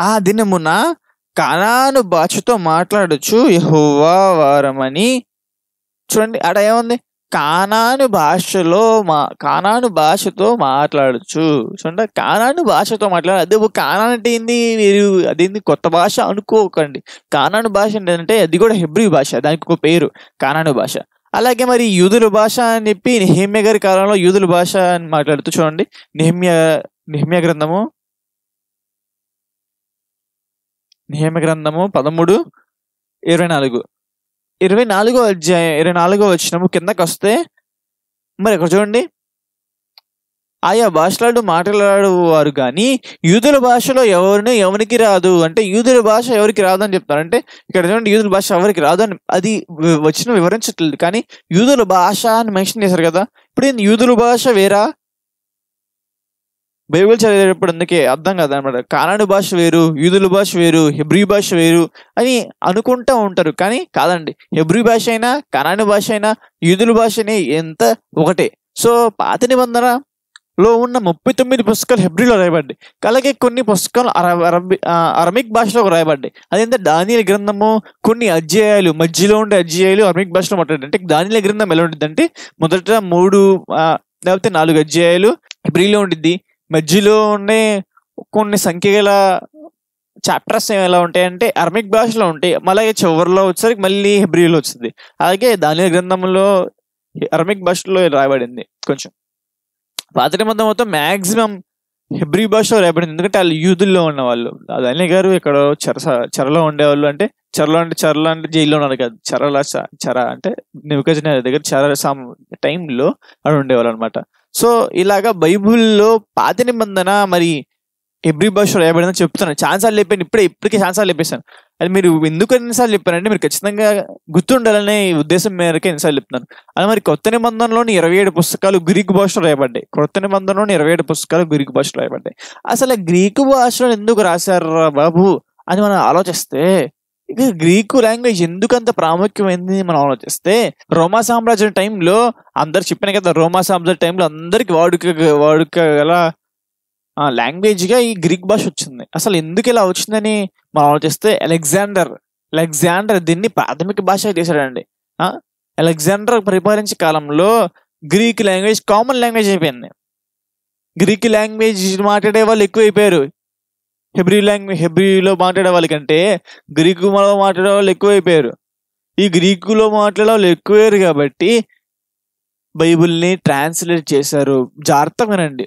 ఆ దినమున కానాను భాషతో మాట్లాడచ్చు యెహోవా వారమని. చూడండి అక్కడ ఏముంది? కానాను భాషలో మా కానాను భాషతో మాట్లాడచ్చు చూడండి కానాను భాషతో మాట్లాడాలి అదే కానాన్ అంటే ఏంది? మీరు అదేంది? కొత్త భాష అనుకోకండి. కానాను భాష ఏంటంటే అది కూడా హెబ్రీ భాష దానికి ఒక పేరు కానాను భాష. అలాగే మరి యూదుల భాష అని చెప్పి నిహిమ్య గారి కాలంలో యూదుల భాష అని మాట్లాడుతూ చూడండి నిహిమ్య నిహిమ్య గ్రంథము. నియమ గ్రంథము పదమూడు ఇరవై నాలుగు. ఇరవై నాలుగో అధ్యాయం ఇరవై నాలుగో వచ్చినము కిందకి వస్తే మరి ఇక్కడ చూడండి. ఆయా భాషలాడు మాట్లాడేవారు కానీ యూదుల భాషలో ఎవరిని ఎవరికి రాదు. అంటే యూదుల భాష ఎవరికి రాదు అని చెప్తారు. అంటే ఇక్కడ చూడండి యూదుల భాష ఎవరికి రాదు అని అది వచ్చిన వివరించట్లేదు. కానీ యూదుల భాష అని మెన్షన్ చేశారు కదా. ఇప్పుడు యూదుల భాష వేరా? బైబిల్ చదివేటప్పుడు అందుకే అర్థం కాదు అనమాట. కానాడు భాష వేరు యూదుల భాష వేరు హెబ్రీ భాష వేరు అని అనుకుంటూ ఉంటారు. కానీ కాదండి హెబ్రీ భాష అయినా కనాడు భాష అయినా యూదుల భాష అనే ఎంత ఒకటే. సో పాత నిబంధనలో ఉన్న ముప్పై తొమ్మిది పుస్తకాలు హెబ్రిలో రాయబడ్డాయి. అలాగే కొన్ని పుస్తకాలు అర- అరబి అరమిక్ భాషలో రాయబడ్డాయి. అదేంటే? దానిల గ్రంథము కొన్ని అధ్యాయాలు మధ్యలో ఉండే అధ్యాయాలు అరమిక్ భాషలో మాట్లాడారు అంటే దానిల గ్రంథం ఎలా ఉంటుంది అంటే మొదట మూడు లేకపోతే నాలుగు అధ్యాయాలు హెబ్రిలో ఉండిద్ది. మధ్యలో ఉండే కొన్ని సంఖ్యల చాప్టర్స్ ఎలా ఉంటాయంటే అరమిక్ భాషలో ఉంటాయి. అలాగే చివరిలో వచ్చేసరికి మళ్ళీ హెబ్రిలో వచ్చింది అలాగే దాని గ్రంథంలో అరమిక్ భాషలో రాయబడింది కొంచెం. పాత నిబంధన మొత్తం మ్యాక్సిమం హెబ్రి భాషలో రాయబడింది. ఎందుకంటే వాళ్ళు యూదుల్లో ఉన్నవాళ్ళు. దాని గారు ఇక్కడ చెర చెరలో ఉండేవాళ్ళు అంటే చెరలో అంటే చెరలో అంటే జైల్లో ఉన్నారు కాదు. చెరల చ- చెర అంటే నివకజన దగ్గర చెర టైంలో అక్కడ ఉండేవాళ్ళు అనమాట సో ఇలాగా బైబుల్లో పాత నిబంధన మరి ఎబ్రి భాషలో రాయబడిందని చెప్తున్నాను ఛాన్సాలు చెప్పాను ఇప్పుడే ఇప్పటికే ఛాన్సాలు చెప్పేశాను. అది మీరు ఎందుకు ఎన్నిసార్లు చెప్పారంటే మీరు ఖచ్చితంగా గుర్తుండాలనే ఉద్దేశం మేరకే ఎన్నిసార్లు చెప్తున్నాను. అలా మరి కొత్త నిబంధనలోని ఇరవై ఏడు పుస్తకాలు గ్రీకు భాషలో రాయబడ్డాయి. కొత్త నిబంధనలోని ఇరవై ఏడు పుస్తకాలు గ్రీకు భాషలో రాయబడ్డాయి. అసలు గ్రీకు భాషలో ఎందుకు రాశారు బాబు అని మనం ఆలోచిస్తే గ్రీకు లాంగ్వేజ్ ఎందుకు అంత ప్రాముఖ్యమైంది అని మనం ఆలోచిస్తే రోమా సామ్రాజ్యం టైంలో అందరు చెప్పిన కదా రోమా సామ్రాజ్యం టైంలో అందరికి వాడుక వాడుక గల లాంగ్వేజ్గా ఈ గ్రీక్ భాష వచ్చింది. అసలు ఎందుకు ఇలా వచ్చిందని మనం ఆలోచిస్తే అలెగ్జాండర్ అలెగ్జాండర్ దీన్ని ప్రాథమిక భాష చేశాడండి. ఆ, అలెగ్జాండర్ పరిపాలించే కాలంలో గ్రీక్ లాంగ్వేజ్ కామన్ లాంగ్వేజ్ అయిపోయింది. గ్రీక్ లాంగ్వేజ్ మాట్లాడే వాళ్ళు ఎక్కువైపోయారు. హెబ్రీ లాంగ్వేజ్ హెబ్రీలో మాట్లాడే వాళ్ళకంటే గ్రీకులో మాట్లాడే వాళ్ళు ఎక్కువైపోయారు. ఈ గ్రీకులో మాట్లాడే వాళ్ళు ఎక్కువయ్యారు కాబట్టి బైబిల్ని ట్రాన్స్లేట్ చేశారు. జాగ్రత్తగా వినండి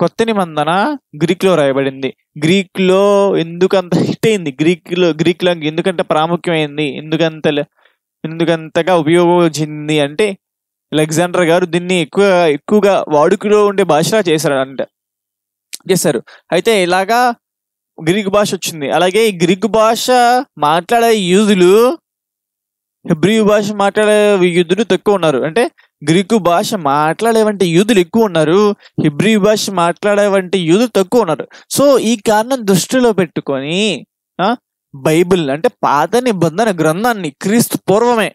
కొత్త నిబంధన గ్రీక్లో రాయబడింది. గ్రీక్లో ఎందుకంత హిట్ అయింది? గ్రీక్లో గ్రీక్ లాంగ్ ఎందుకంత ప్రాముఖ్యమైంది? ఎందుకంత ఎందుకంతగా ఉపయోగించింది? అంటే అలెగ్జాండర్ గారు దీన్ని ఎక్కువ ఎక్కువగా వాడుకలో ఉండే భాష చేశారు అంట చేశారు. అయితే ఇలాగా గ్రీకు భాష వచ్చింది. అలాగే ఈ గ్రీకు భాష మాట్లాడే యూదులు హెబ్రీ భాష మాట్లాడే యూదులు తక్కువ ఉన్నారు. అంటే గ్రీకు భాష మాట్లాడేవంటి యూదులు ఎక్కువ ఉన్నారు హిబ్రీ భాష మాట్లాడేవంటి యూదులు తక్కువ ఉన్నారు. సో ఈ కారణం దృష్టిలో పెట్టుకొని బైబిల్ అంటే పాత నిబంధన గ్రంథాన్ని క్రీస్తు పూర్వమే.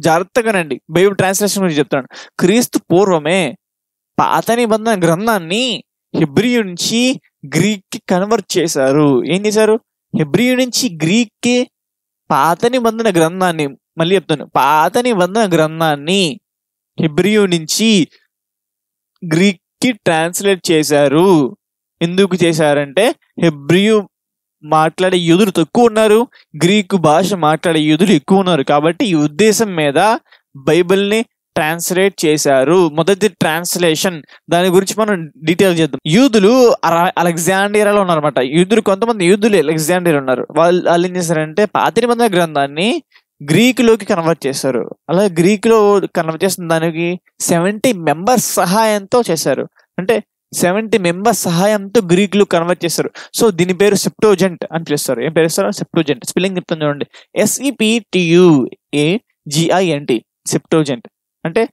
జాగ్రత్తగానండి బైబిల్ ట్రాన్స్లేషన్ గురించి చెప్తాను. క్రీస్తు పూర్వమే పాత నిబంధన గ్రంథాన్ని హిబ్రీ నుంచి గ్రీక్కి కన్వర్ట్ చేశారు. ఏం చేశారు? హెబ్రియు నుంచి గ్రీక్కి పాత నిబంధన గ్రంథాన్ని మళ్ళీ చెప్తాను పాత నిబంధన గ్రంథాన్ని హెబ్రియు నుంచి గ్రీక్కి ట్రాన్స్లేట్ చేశారు. ఎందుకు చేశారంటే హెబ్రియు మాట్లాడే యూదులు తక్కువ ఉన్నారు గ్రీకు భాష మాట్లాడే యూదులు ఎక్కువ ఉన్నారు. కాబట్టి ఈ ఉద్దేశం మీద బైబిల్ని ట్రాన్స్లేట్ చేశారు. మొదటి ట్రాన్స్లేషన్ దాని గురించి మనం డీటెయిల్ చేద్దాం. యూదులు అర- అలెగ్జాండియాలో ఉన్నారన్నమాట. యూదులు కొంతమంది యూదులు అలెగ్జాండియా ఉన్నారు. వాళ్ళు వాళ్ళు ఏం చేశారంటే పాత నిబంధన గ్రంథాన్ని గ్రీక్లోకి కన్వర్ట్ చేశారు. అలా గ్రీక్లో కన్వర్ట్ చేసిన దానికి సెవెంటీ మెంబర్స్ సహాయంతో చేశారు. అంటే సెవెంటీ మెంబర్స్ సహాయంతో గ్రీక్లో కన్వర్ట్ చేశారు. సో దీని పేరు సెప్టోజెంట్ అని పిలుస్తారు. ఏం పిలుస్తారు సెప్టోజెంట్ స్పెల్లింగ్ చెప్తాను చూడండి. ఎస్ఈపిటియుఏ జిఐఎన్టి సెప్టోజెంట్ అంటే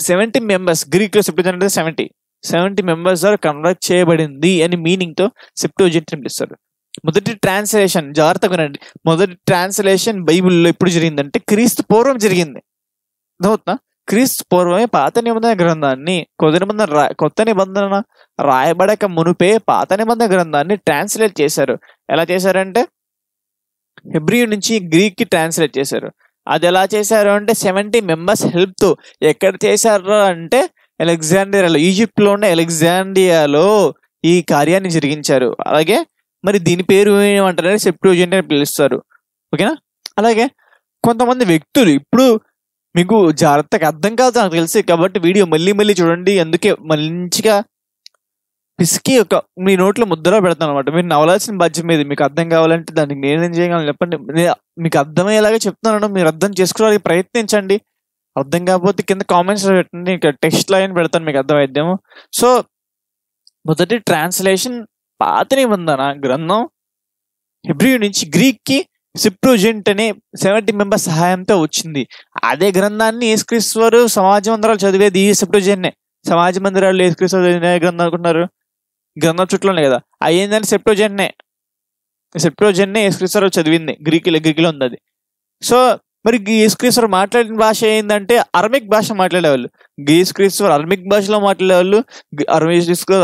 సెవెంటీ మెంబర్స్ గ్రీక్లో సెప్టోజెంట్ అంటే సెవెంటీ సెవెంటీ మెంబర్స్ ద్వారా కన్వర్ట్ చేయబడింది అని మీనింగ్తో సెప్టోజెంట్ అని పిలుస్తారు. మొదటి ట్రాన్స్లేషన్ జాగ్రత్తగా వినండి. మొదటి ట్రాన్స్లేషన్ బైబిల్లో ఎప్పుడు జరిగిందంటే క్రీస్తు పూర్వం జరిగింది. అర్థమవుతుందా? క్రీస్తు పూర్వమే పాత నిబంధన గ్రంథాన్ని కొత్త నిబంధన కొత్త నిబంధన రాయబడక మునుపే పాత నిబంధన గ్రంథాన్ని ట్రాన్స్లేట్ చేశారు. ఎలా చేశారంటే? హెబ్రియూ నుంచి గ్రీక్కి ట్రాన్స్లేట్ చేశారు. అది ఎలా చేశారు అంటే సెవెంటీ మెంబర్స్ హెల్ప్తో ఎక్కడ చేశారు అంటే అలెగ్జాండియాలో ఈజిప్ట్లో ఉన్న అలెగ్జాండియాలో ఈ కార్యాన్ని జరిగించారు. అలాగే మరి దీని పేరు ఏమంటారు సెప్టోజెంట్ అని పిలుస్తారు. ఓకేనా? అలాగే కొంతమంది వ్యక్తులు ఇప్పుడు మీకు జాగ్రత్తగా అర్థం కాదు నాకు తెలిసి కాబట్టి వీడియో మళ్ళీ మళ్ళీ చూడండి. అందుకే మంచిగా పిసికి ఒక మీ నోట్లో ముద్దలో పెడతాను అనమాట మీరు నవలాల్సిన బాధ్యత మీద. మీకు అర్థం కావాలంటే దానికి నేనేం చేయగలను చెప్పండి. మీకు అర్థమయ్యేలాగా చెప్తున్నాను. మీరు అర్థం చేసుకోవడానికి ప్రయత్నించండి. అర్థం కాకపోతే కింద కామెంట్స్ పెట్టండి. ఇక్కడ టెక్స్ట్ లైన్ పెడతాను మీకు అర్థమైద్దాము సో మొదటి ట్రాన్స్లేషన్ పాత నిబంధన గ్రంథం హిబ్రియూ నుంచి గ్రీక్కి సిప్రోజెంట్ అనే సెవెంటీ మెంబర్స్ సహాయంతో వచ్చింది. అదే గ్రంథాన్ని ఏసుక్రీశ్వరు సమాజ మందిరాలు చదివేది ఈ సెప్టోజెన్నే సమాజ మందిరాలు ఏసుక్రీశ్వరు చదివిన గ్రంథం అనుకుంటున్నారు? గ్రంథం చుట్టూనే కదా. అయ్యిందని సెప్టోజెన్నే. సెప్టోజెన్నే యేసుక్రీశ్వరు చదివింది. గ్రీకులో గ్రీకులో ఉంది అది సో మరి యేసుక్రీశ్వరు మాట్లాడిన భాష ఏంటంటే అరమిక్ భాష మాట్లాడేవాళ్ళు. యేసుక్రీశ్వరు అరమిక్ భాషలో మాట్లాడేవాళ్ళు.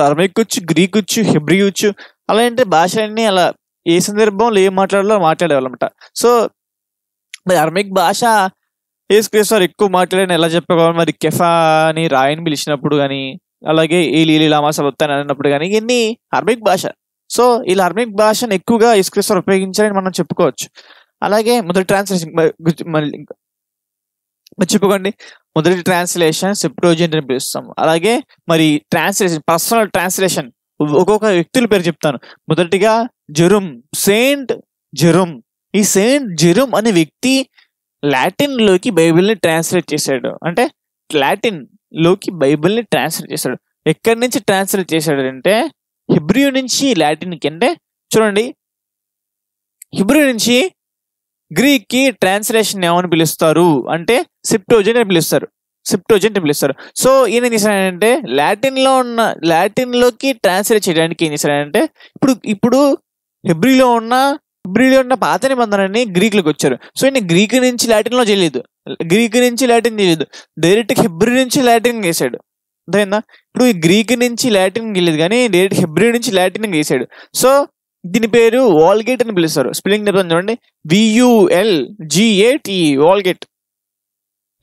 అరమిక్ వచ్చు గ్రీక్ వచ్చు హిబ్రీ వచ్చు అలా అంటే భాషలన్నీ అలా ఏ సందర్భంలో ఏం మాట్లాడాలో మాట్లాడేవాళ్ళు అనమాట సో మరి అరమిక్ భాష యేసుక్రీశ్వరు ఎక్కువ మాట్లాడిన ఎలా చెప్పేవాళ్ళు మరి కెఫా అని రాయని పిలిచినప్పుడు కానీ అలాగే ఈ లీలి లామాస వస్తాను అన్నప్పుడు కానీ ఇవన్నీ అరబిక్ భాష. సో ఇలా అరబిక్ భాషను ఎక్కువగా యేసుక్రీశ్వరు ఉపయోగించారని మనం చెప్పుకోవచ్చు. అలాగే మొదటి ట్రాన్స్లేషన్ మళ్ళీ మర్చిపోకండి మొదటి ట్రాన్స్లేషన్ సెప్టోజెంట్ అని పిలుస్తాం. అలాగే మరి ట్రాన్స్లేషన్ పర్సనల్ ట్రాన్స్లేషన్ ఒక్కొక్క వ్యక్తుల పేరు చెప్తాను. మొదటిగా జెరుమ్ సెయింట్ జెరుమ్. ఈ సెయింట్ జెరుమ్ అనే వ్యక్తి లాటిన్లోకి బైబిల్ని ట్రాన్స్లేట్ చేశాడు. అంటే లాటిన్ లోకి బైబిల్ని ట్రాన్స్లేట్ చేశాడు. ఎక్కడి నుంచి ట్రాన్స్లేట్ చేశాడు అంటే హిబ్రియూ నుంచి లాటిన్కి అంటే చూడండి. హిబ్రూ నుంచి గ్రీక్కి ట్రాన్స్లేషన్ ఏమని పిలుస్తారు? అంటే సిప్టోజెంట్ అని పిలుస్తారు. సిప్టోజెంట్ అని పిలుస్తారు. సో ఈయన ఏం చేశాడంటే లాటిన్లో ఉన్న లాటిన్లోకి ట్రాన్స్లేట్ చేయడానికి ఏం చేశాడంటే ఇప్పుడు ఇప్పుడు హిబ్రిలో ఉన్న హెబ్రిలో ఉన్న పాత నిబంధనని గ్రీకులకు వచ్చారు. సో ఈయన గ్రీక్ నుంచి లాటిన్లో చేయలేదు. గ్రీక్ నుంచి లాటిన్ చేయలేదు. డైరెక్ట్ హిబ్రి నుంచి లాటిన్ చేశాడు. అర్థమైందా? ఇప్పుడు ఈ గ్రీక్ నుంచి లాటిన్ వెళ్ళలేదు కానీ డైరెక్ట్ హిబ్రి నుంచి లాటిన్ గీసాడు సో దీని పేరు వాల్గేట్ అని పిలుస్తారు. స్పెల్లింగ్ చెప్తాను చూడండి. V U L G A T E Vulgate.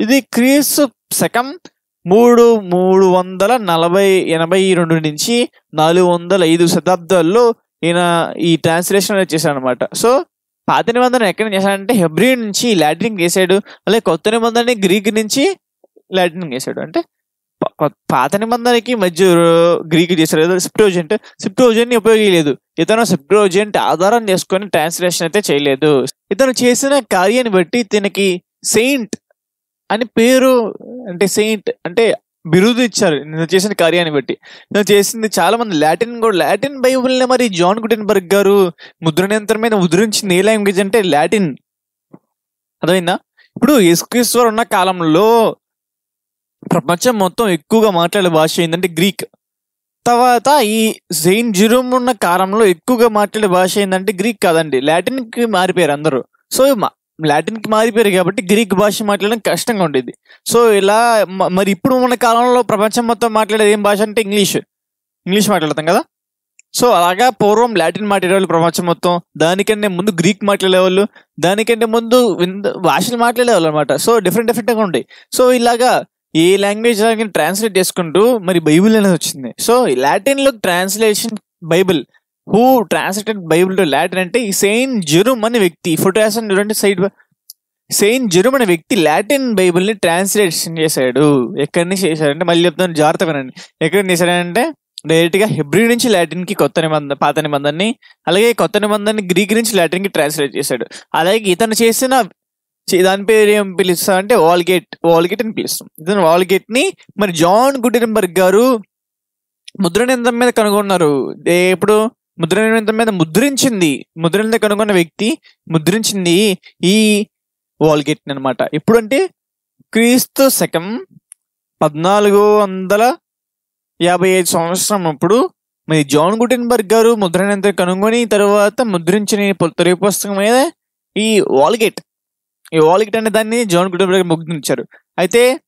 ఇది క్రీస్తు శకం మూడు మూడు వందల నలభై ఎనభై రెండు నుంచి నాలుగు వందల ఐదు శతాబ్దాల్లో ఈయన ఈ ట్రాన్స్లేషన్ అనేది చేశాడు అనమాట సో పాత నిబంధన ఎక్కడ చేశాడంటే హెబ్రి నుంచి లాటిన్ చేశాడు అలాగే కొత్త నిబంధనని గ్రీక్ నుంచి లాటిన్ చేశాడు. అంటే ప- పాత నిబంధనకి మధ్య గ్రీక్ చేశారు కదా సిప్టోజెంట్. సిప్టోజెంట్ని ఉపయోగించలేదు. ఇతను సిప్టోజెంట్ ఆధారం చేసుకొని ట్రాన్స్లేషన్ అయితే చేయలేదు. ఇతను చేసిన కార్యాన్ని బట్టి ఇతనికి సెయింట్ అని పేరు అంటే సెయింట్ అంటే బిరుదు ఇచ్చారు. నేను చేసిన కార్యాన్ని బట్టి. నేను చేసింది చాలా మంది లాటిన్ కూడా. లాటిన్ బైబుల్నే మరి జాన్ గుటెన్బర్గ్ గారు ముద్రణ యంత్రం మీద ముద్రించింది ఏ లాంగ్వేజ్ అంటే లాటిన్. అర్థమైందా? ఇప్పుడు యేసుక్రీశ్వర్ ఉన్న కాలంలో ప్రపంచం మొత్తం ఎక్కువగా మాట్లాడే భాష ఏంటంటే గ్రీక్. తర్వాత ఈ సెయింట్ జిరూమ్ ఉన్న కాలంలో ఎక్కువగా మాట్లాడే భాష ఏంటంటే గ్రీక్ కాదండి. లాటిన్కి మారిపోయారు అందరూ. సో లాటిన్కి మారిపోయారు కాబట్టి గ్రీక్ భాష మాట్లాడడం కష్టంగా ఉండేది. సో ఇలా మరి ఇప్పుడు ఉన్న కాలంలో ప్రపంచం మొత్తం మాట్లాడేది ఏం భాష అంటే ఇంగ్లీష్. ఇంగ్లీష్ మాట్లాడతాం కదా? సో అలాగా పూర్వం లాటిన్ మాట్లాడేవాళ్ళు ప్రపంచం మొత్తం. దానికంటే ముందు గ్రీక్ మాట్లాడేవాళ్ళు. దానికంటే ముందు భాషలు మాట్లాడేవాళ్ళు అనమాట సో డిఫరెంట్ డిఫరెంట్గా ఉంటాయి సో ఇలాగా ఏ లాంగ్వేజ్ ట్రాన్స్లేట్ చేసుకుంటూ మరి బైబిల్ అనేది వచ్చింది. So లాటిన్లో translation Bible who translated Bible to Latin అంటే ఈ సెయింట్ జెరూమ్ అనే వ్యక్తి. ఫోటో వేసాను చూడండి సైడ్ సెయింట్ జెరూమ్ అనే వ్యక్తి లాటిన్ బైబిల్ని ట్రాన్స్లేషన్ చేశాడు. ఎక్కడి నుంచి చేశాడంటే మళ్ళీ చెప్తాను జాగ్రత్తగా వినండి. ఎక్కడి నుంచి చేశాడంటే డైరెక్ట్గా నుంచి లాటిన్కి కొత్త నిబంధన పాత నిబంధనని అలాగే కొత్త నిబంధనని గ్రీక్ నుంచి లాటిన్కి ట్రాన్స్లేట్ చేశాడు. అలాగే ఇతను చేసిన దాని పేరు ఏం పిలుస్తా అంటే వాల్గేట్ వాల్గేట్ అని పిలుస్తాం. ఇతను వాల్గేట్ని మరి జాన్ గుటెన్బర్గ్ గారు ముద్రణయంత్రం మీద కనుగొన్నారు. ఎప్పుడు? ముద్రణయంత్రం మీద ముద్రించింది. ముద్రణ కనుగొన్న వ్యక్తి ముద్రించింది ఈ వాల్గేట్ అనమాట ఎప్పుడంటే క్రీస్తు శకం పద్నాలుగు వందల యాభై ఐదు సంవత్సరం అప్పుడు మరి జాన్ గుటెన్బర్గ్ గారు ముద్రణంత కనుగొని తర్వాత ముద్రించిన తొలి పుస్తకం మీద ఈ వాల్గేట్. ఈ వాల్గేట్ అనే దాన్ని జాన్ గుటెన్బర్గ్ గారు అయితే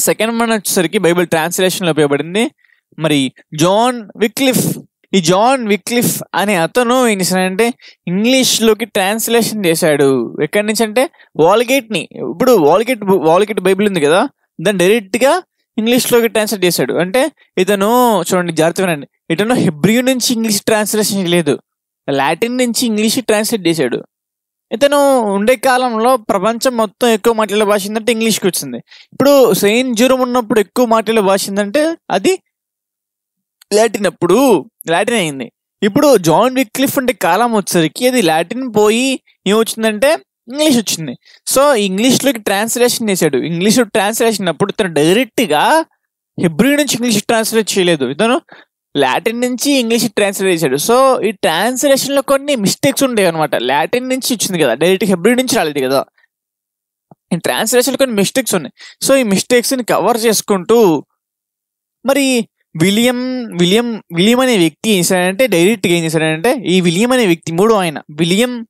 సెకండ్ వన్ వచ్చేసరికి బైబిల్ ట్రాన్స్లేషన్లో ఉపయోగపడింది. మరి జాన్ విక్లిఫ్ ఈ జాన్ విక్లిఫ్ అనే అతను ఏం చేశాడంటే ఇంగ్లీష్లోకి ట్రాన్స్లేషన్ చేశాడు. ఎక్కడి నుంచి అంటే వాల్గేట్ని. ఇప్పుడు వాల్గేట్ వాల్గేట్ బైబిల్ ఉంది కదా దాన్ని డైరెక్ట్గా ఇంగ్లీష్లోకి ట్రాన్స్లేట్ చేశాడు. అంటే ఇతను చూడండి జాగ్రత్తగా ఇతను హెబ్రియూ నుంచి ఇంగ్లీష్ ట్రాన్స్లేషన్ చేయలేదు. లాటిన్ నుంచి ఇంగ్లీష్ ట్రాన్స్లేట్ చేశాడు. ఇతను ఉండే కాలంలో ప్రపంచం మొత్తం ఎక్కువ మాట్లాడే భాష ఏంటంటే ఇంగ్లీష్కి వచ్చింది. ఇప్పుడు సెయిన్ జ్వరం ఉన్నప్పుడు ఎక్కువ మాట్లాడే భాష ఏంటంటే అది లాటిన్ అప్పుడు లాటిన్ అయింది. ఇప్పుడు జాన్ విక్లిఫ్ అంటే కాలం వచ్చేసరికి అది లాటిన్ పోయి ఏమొచ్చిందంటే ఇంగ్లీష్ వచ్చింది. సో ఇంగ్లీష్లోకి ట్రాన్స్లేషన్ చేశాడు. ఇంగ్లీష్ ట్రాన్స్లేషన్ అప్పుడు ఇతను డైరెక్ట్గా హిబ్రూ హెబ్రీ నుంచి ఇంగ్లీష్ ట్రాన్స్లేట్ చేయలేదు. ఇతను లాటిన్ నుంచి ఇంగ్లీష్ ట్రాన్స్లేట్ చేశాడు. సో ఈ ట్రాన్స్లేషన్లో కొన్ని మిస్టేక్స్ ఉండేవి అనమాట లాటిన్ నుంచి ఇచ్చింది కదా డైరెక్ట్ హిబ్రూ నుంచి రాలేదు కదా. ఈ ట్రాన్స్లేషన్లో కొన్ని మిస్టేక్స్ ఉన్నాయి. సో ఈ మిస్టేక్స్ని కవర్ చేసుకుంటూ మరి విలియం విలియం విలియం అనే వ్యక్తి ఏం చేశాడంటే డైరెక్ట్గా ఏం చేశాడంటే ఈ విలియం అనే వ్యక్తి మూడో ఆయన విలియం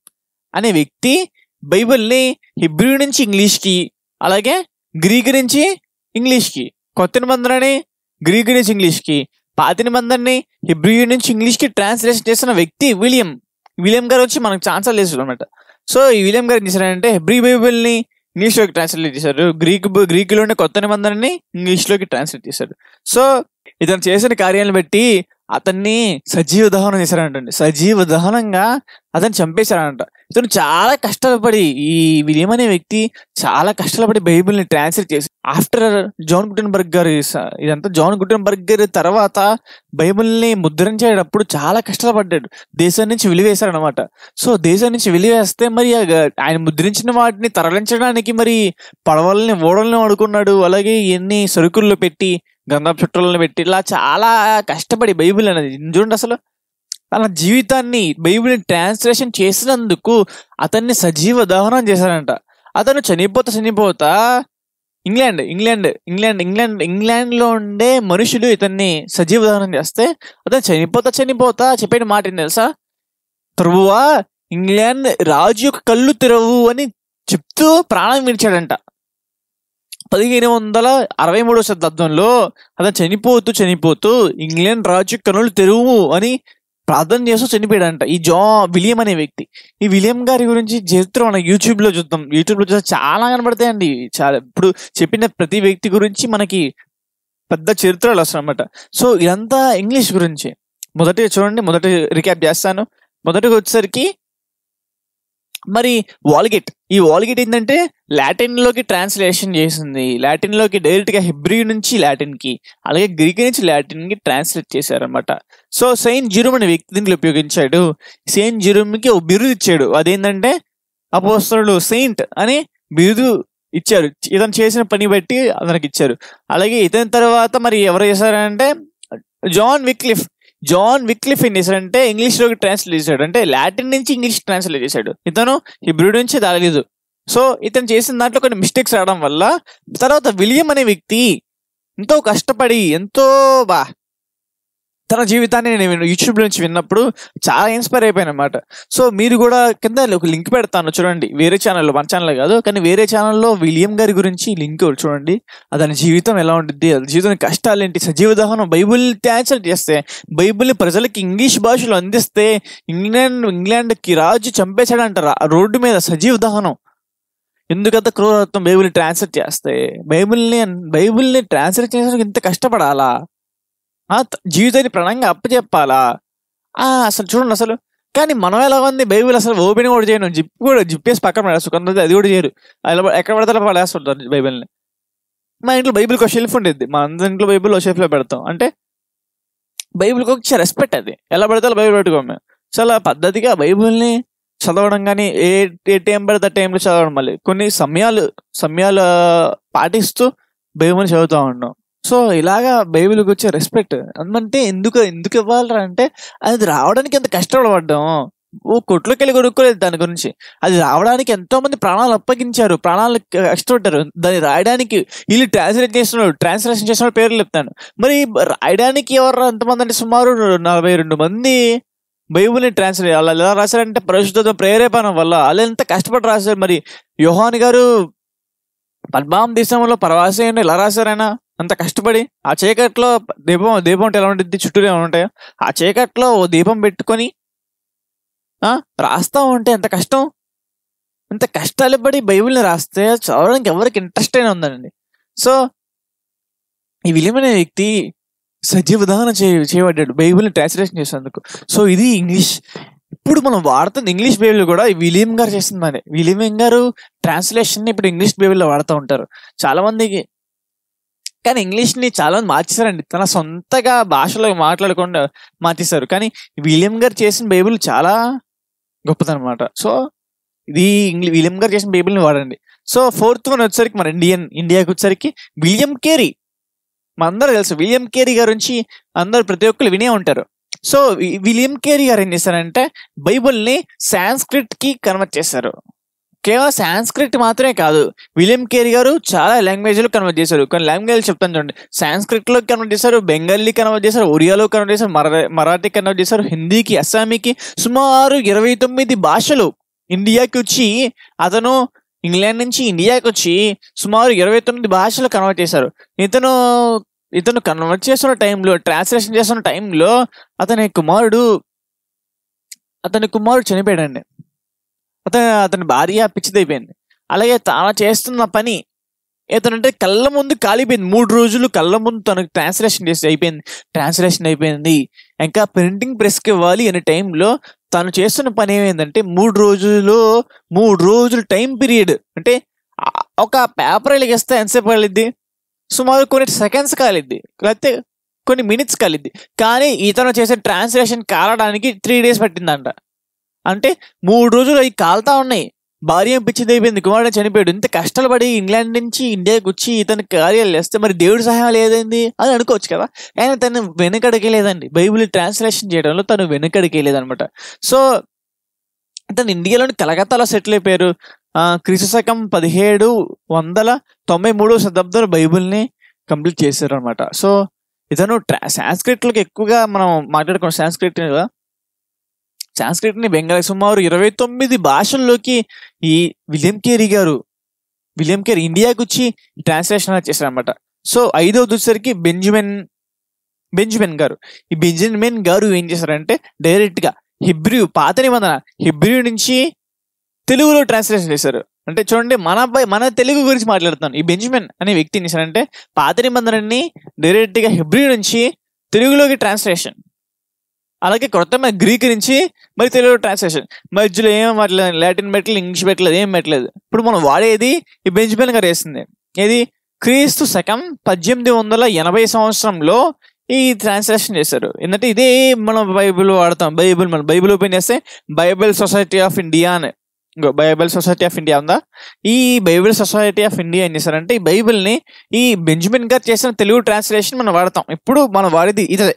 అనే వ్యక్తి బైబిల్ని హిబ్రూ నుంచి ఇంగ్లీష్కి అలాగే గ్రీక్ నుంచి ఇంగ్లీష్కి కొత్త నిబంధనని గ్రీక్ నుంచి ఇంగ్లీష్కి పాత నిబంధనని హిబ్రూ నుంచి ఇంగ్లీష్కి ట్రాన్స్లేషన్ చేసిన వ్యక్తి విలియం. విలియం గారు వచ్చి మనకు ఛాన్సల్ చేశాడు అనమాట సో ఈ విలియం గారు ఏం చేశారంటే హిబ్రీ బైబిల్ని ఇంగ్లీష్లోకి ట్రాన్స్లేట్ చేశారు. గ్రీక్ గ్రీక్ ఉండే కొత్త నిబంధనని ఇంగ్లీష్లోకి ట్రాన్స్లేట్ చేశారు. సో ఇతను చేసిన కార్యాలను బట్టి అతన్ని సజీవ దహనం చేశారంటండి సజీవ దహనంగా అతను చంపేశారంట ఇతను చాలా కష్టపడి ఈ విలియం అనే వ్యక్తి చాలా కష్టపడి బైబిల్ని ట్రాన్స్లేట్ చేసి ఆఫ్టర్ జాన్ గుటెన్బర్గ్ గారు ఇదంతా జాన్ గుటెన్బర్గ్ గారి తర్వాత బైబిల్ని ముద్రించేటప్పుడు చాలా కష్టపడ్డాడు. దేశం నుంచి వెలివేశారనమాట సో దేశం నుంచి వెలివేస్తే మరి ఆయన ముద్రించిన వాటిని తరలించడానికి మరి పడవల్ని ఓడల్ని వాడుకున్నాడు. అలాగే ఎన్ని సరుకుల్లో పెట్టి గంధం చుట్టలను పెట్టి ఇలా చాలా కష్టపడి బైబిల్ అనేది చూడండి అసలు. తన జీవితాన్ని బైబిల్ని ట్రాన్స్లేషన్ చేసినందుకు అతన్ని సజీవ దహనం చేశారంట. అతను చనిపోతా చనిపోతా ఇంగ్లాండ్ ఇంగ్లాండ్ ఇంగ్లాండ్ ఇంగ్లాండ్ ఇంగ్లాండ్లో ఉండే మనుషులు ఇతన్ని సజీవ దహనం చేస్తే అతను చనిపోతా చనిపోతా చెప్పిన మాట ఏంటి తెలుసా? ప్రభువా ఇంగ్లాండ్ రాజు యొక్క కళ్ళు తెరవు అని చెప్తూ ప్రాణం విడిచాడంట. పదిహేను వందల అరవై మూడో శతాబ్దంలో అతను చనిపోతూ చనిపోతూ ఇంగ్లాండ్ రాజు కనులు తెరువు అని ప్రార్థన చేస్తూ చనిపోయాడంట. ఈ జా విలియం అనే వ్యక్తి. ఈ విలియం గారి గురించి చరిత్ర మనం యూట్యూబ్లో చూద్దాం. యూట్యూబ్లో చూస్తే చాలా కనబడతాయండి. చాలా ఇప్పుడు చెప్పిన ప్రతి వ్యక్తి గురించి మనకి పెద్ద చరిత్రలు వస్తాయి అనమాట సో ఇదంతా ఇంగ్లీష్ గురించి. మొదటి చూడండి మొదటి రికాప్ చేస్తాను. మొదటిగా వచ్చేసరికి మరి వాల్గిట్ ఈ వాల్గిట్ ఏంటంటే లాటిన్లోకి ట్రాన్స్లేషన్ చేసింది. లాటిన్లోకి డైరెక్ట్గా హిబ్రీ నుంచి లాటిన్కి అలాగే గ్రీక్ నుంచి లాటిన్కి ట్రాన్స్లేట్ చేశారనమాట సో సెయింట్ జిరుమ్ అనే వ్యక్తి దీంట్లో ఉపయోగించాడు. సెయింట్ జిరుమ్కి ఒక బిరుదు ఇచ్చాడు. అదేంటంటే అపోస్తలుడు సెయింట్ అని బిరుదు ఇచ్చారు. ఇతను చేసిన పని బట్టి అతనికి ఇచ్చారు. అలాగే ఇతని తర్వాత మరి ఎవరు చేశారంటే జాన్ విక్లిఫ్ జాన్ విక్లిఫ్ ఏం చేశాడంటే ఇంగ్లీష్లోకి ట్రాన్స్లేట్ చేశాడు. అంటే లాటిన్ నుంచి ఇంగ్లీష్ ట్రాన్స్లేట్ చేశాడు. ఇతను హిబ్రూ నుంచి దాగలేదు. సో ఇతను చేసిన దాంట్లో కొన్ని మిస్టేక్స్ రావడం వల్ల తర్వాత విలియం అనే వ్యక్తి ఎంతో కష్టపడి ఎంతో బా తన జీవితాన్ని నేను యూట్యూబ్ నుంచి విన్నప్పుడు చాలా ఇన్స్పైర్ అయిపోయాను అనమాట సో మీరు కూడా కింద ఒక లింక్ పెడతాను చూడండి. వేరే ఛానల్లో మన ఛానల్ కాదు కానీ వేరే ఛానల్లో విలియం గారి గురించి లింక్ చూడండి. అతని జీవితం ఎలా ఉంటుంది అది జీవితం కష్టాలు ఏంటి సజీవ దహనం బైబుల్ ట్రాన్స్లేట్ చేస్తే బైబిల్ని ప్రజలకి ఇంగ్లీష్ భాషలో అందిస్తే ఇంగ్లాండ్ ఇంగ్లాండ్కి రాజు చంపేశాడంటారు ఆ రోడ్డు మీద సజీవ దహనం ఎందుకంత క్రూరత్వం బైబిల్ ట్రాన్స్లేట్ చేస్తే? బైబిల్ని బైబిల్ని ట్రాన్స్లేట్ చేసేందుకు ఇంత కష్టపడాలా? జీవితాన్ని ప్రణంగా అప్పచెప్పాలా? అసలు చూడండి అసలు. కానీ మనం ఎలా ఉంది బైబిల్ అసలు ఓపెన్ కూడా చేయను. జిప్ కూడా జిప్పేసి పక్కన పడేస్తారు కొంతమంది అది కూడా చేయరు. అలా ఎక్కడ పడితే పడేస్తుంటారు బైబిల్ని. మా ఇంట్లో బైబిల్కి ఒక షెల్ఫ్ ఉండేది. మా అందరి ఇంట్లో బైబిల్ ఒక షెల్ఫ్లో పెడతాం. అంటే బైబిల్కి ఒక రెస్పెక్ట్ అది. ఎలా పడితే అలా బైబిల్ పెట్టుకోము మేము. చాలా పద్ధతిగా బైబిల్ని చదవడం కానీ ఏ ఏ టైం పడితే ఆ టైంలో చదవడం మళ్ళీ. కొన్ని సమయాలు సమయాలు పాటిస్తూ బైబిల్ని చదువుతూ ఉన్నాం సో ఇలాగా బైబిల్కి వచ్చే రెస్పెక్ట్ అంటే ఎందుకు ఎందుకు ఇవ్వాలరా అంటే అది రావడానికి ఎంత కష్టపడబడ్డాం ఓ కొట్లోకి వెళ్ళి కొనుక్కోలేదు దాని గురించి. అది రావడానికి ఎంతో మంది ప్రాణాలు అప్పగించారు ప్రాణాలు కష్టపడ్డారు. దాన్ని రాయడానికి వీళ్ళు ట్రాన్స్లేట్ చేస్తున్నాడు ట్రాన్స్లేషన్ చేసిన పేర్లు చెప్తాను. మరి రాయడానికి ఎవరు ఎంతమంది అంటే సుమారు నలభై రెండు మంది బైబుల్ని ట్రాన్స్లేట్ వాళ్ళు ఎలా రాశారంటే పరిశుద్ధత ప్రేరేపణ వల్ల. వాళ్ళు ఎంత కష్టపడి రాశారు మరి. యోహాన్ గారు పద్మాం దేశంలో పరవాసైన ఎలా రాశారైనా అంత కష్టపడి ఆ చీకట్లో దీపం దీపం అంటే ఎలా ఉంటుంది చుట్టూ ఏమైనా ఉంటాయో? ఆ చీకట్లో ఓ దీపం పెట్టుకొని రాస్తావు రాస్తా ఉంటే ఎంత కష్టం? ఇంత కష్టాలు పడి బైబిల్ని రాస్తే చదవడానికి ఎవరికి ఇంట్రెస్ట్ అయినా ఉందండి. సో ఈ విలియం అనే వ్యక్తి సజీవ చే చేయబడ్డాడు బైబిల్ని ట్రాన్స్లేషన్ చేసేందుకు సో ఇది ఇంగ్లీష్. ఇప్పుడు మనం వాడుతున్న ఇంగ్లీష్ బైబిల్ కూడా విలియం గారు చేస్తుందని విలియం గారు ట్రాన్స్లేషన్ ఇప్పుడు ఇంగ్లీష్ బైబిల్లో వాడుతూ ఉంటారు. చాలా మందికి కానీ ఇంగ్లీష్ని చాలా మంది మార్చేశారండి. తన సొంతగా భాషలో మాట్లాడకుండా మార్చేశారు. కానీ విలియం గారు చేసిన బైబిల్ చాలా గొప్పదనమాట సో ఇది ఇంగ్లీ విలియం గారు చేసిన బైబిల్ని వాడండి. సో ఫోర్త్ వన్ వచ్చేసరికి మన ఇండియన్ ఇండియాకి వచ్చేసరికి విలియం కేరీ. మనందరూ తెలుసు విలియం కేరీ గురించి నుంచి అందరూ ప్రతి ఒక్కరు వినే ఉంటారు. సో విలియం కేరీ గారు ఏం చేశారంటే బైబిల్ని సాంస్క్రిట్కి కన్వర్ట్ చేశారు. కేవలం సాంస్క్రిట్ మాత్రమే కాదు. విలియం కేరీ గారు చాలా లాంగ్వేజ్లు కన్వర్ట్ చేశారు. కొన్ని లాంగ్వేజ్ చెప్తాను చూడండి. సాంస్క్రిట్లో కన్వర్ట్ చేశారు బెంగాలీ కన్వర్ట్ చేశారు ఒరియాలో కన్వర్ట్ చేశారు మరా- మరాఠీ కన్వర్ట్ చేశారు హిందీకి అస్సామీకి సుమారు ఇరవై తొమ్మిది భాషలు ఇండియాకి వచ్చి అతను ఇంగ్లాండ్ నుంచి ఇండియాకి వచ్చి సుమారు ఇరవై తొమ్మిది భాషలు కన్వర్ట్ చేశారు. ఇతను ఇతను కన్వర్ట్ చేస్తున్న టైంలో ట్రాన్స్లేషన్ చేస్తున్న టైంలో అతని కుమారుడు అతని కుమారుడు చనిపోయాడండి. అతని అతని భార్య పిచ్చిదైపోయింది. అలాగే తాను చేస్తున్న పని ఇతనంటే కళ్ళ ముందు కాలిపోయింది. మూడు రోజులు కళ్ళ ముందు తనకు ట్రాన్స్లేషన్ చేసి అయిపోయింది. ట్రాన్స్లేషన్ అయిపోయింది. ఇంకా ప్రింటింగ్ ప్రెస్కి ఇవ్వాలి అనే టైంలో తను చేస్తున్న పని ఏమైందంటే మూడు రోజులు మూడు రోజులు టైం పీరియడ్ అంటే ఒక పేపర్ వెలిగిస్తే ఎంతసేపు కాలిద్ది? సుమారు కొన్ని సెకండ్స్ కాలిద్ది. లేకపోతే కొన్ని మినిట్స్ కాలిద్ది. కానీ ఇతను చేసే ట్రాన్స్లేషన్ కాలడానికి త్రీ డేస్ పట్టిందంట. అంటే మూడు రోజులు అవి కాలుతా ఉన్నాయి. భార్య పిచ్చిది అయిపోయింది కుమారుడు చనిపోయాడు. ఇంత కష్టాలు పడి ఇంగ్లాండ్ నుంచి ఇండియాకి వచ్చి ఇతని కార్యాలు వేస్తే మరి దేవుడి సహాయం లేదండి అని అనుకోవచ్చు కదా. ఆయన తను వెనకడికి లేదండి. బైబిల్ ట్రాన్స్లేషన్ చేయడంలో తను వెనకడికి లేదనమాట. సో తను ఇండియాలోని కలకత్తాలో సెటిల్ అయిపోయారు. క్రీస్తు శకం పదిహేడు వందల తొంభై మూడో శతాబ్దంలో బైబిల్ని కంప్లీట్ చేశారు అనమాట సో ఇతను ట్రా- సాంస్క్రిట్లోకి ఎక్కువగా మనం మాట్లాడుకున్నాం సాంస్క్రిట్ కదా సాంస్క్రిట్ని బెంగాలీ సుమారు ఇరవై తొమ్మిది భాషల్లోకి ఈ విలియం కేరీ గారు విలియం కేరీ ఇండియాకి వచ్చి ట్రాన్స్లేషన్ చేశారు అనమాట సో ఐదవది వచ్చేసరికి బెంజమిన్ బెంజమిన్ గారు. ఈ బెంజమిన్ గారు ఏం చేశారంటే డైరెక్ట్గా హిబ్రూ పాత నిబంధన హిబ్రూ నుంచి తెలుగులో ట్రాన్స్లేషన్ చేశారు. అంటే చూడండి మన అబ్బాయి మన తెలుగు గురించి మాట్లాడుతాను ఈ బెంజమిన్ అనే వ్యక్తి ఏం చేశారంటే పాత నిబంధనని డైరెక్ట్గా హిబ్రూ నుంచి తెలుగులోకి ట్రాన్స్లేషన్ అలాగే కొత్త గ్రీక్ నుంచి మరి తెలుగు ట్రాన్స్లేషన్ మధ్యలో ఏం వాడలేదు లాటిన్ పెట్టలేదు ఇంగ్లీష్ పెట్టలేదు ఏం పెట్టలేదు. ఇప్పుడు మనం వాడేది ఈ బెంజ్మెన్ గారు వేసింది. ఏది? క్రీస్తు శకం పద్దెనిమిది వందల ఎనభై సంవత్సరంలో ఈ ట్రాన్స్లేషన్ చేశారు. ఎందుకంటే ఇదే మనం బైబిల్ వాడతాం. బైబిల్ మనం బైబిల్ ఓపెన్ చేస్తే బైబిల్ సొసైటీ ఆఫ్ ఇండియా అని. బైబిల్ సొసైటీ ఆఫ్ ఇండియా ఉందా? ఈ బైబిల్ సొసైటీ ఆఫ్ ఇండియా ఏం చేశారంటే ఈ బైబిల్ని ఈ బెంజమిన్ గారు చేసిన తెలుగు ట్రాన్స్లేషన్ మనం వాడతాం. ఇప్పుడు మనం వాడేది ఇదే.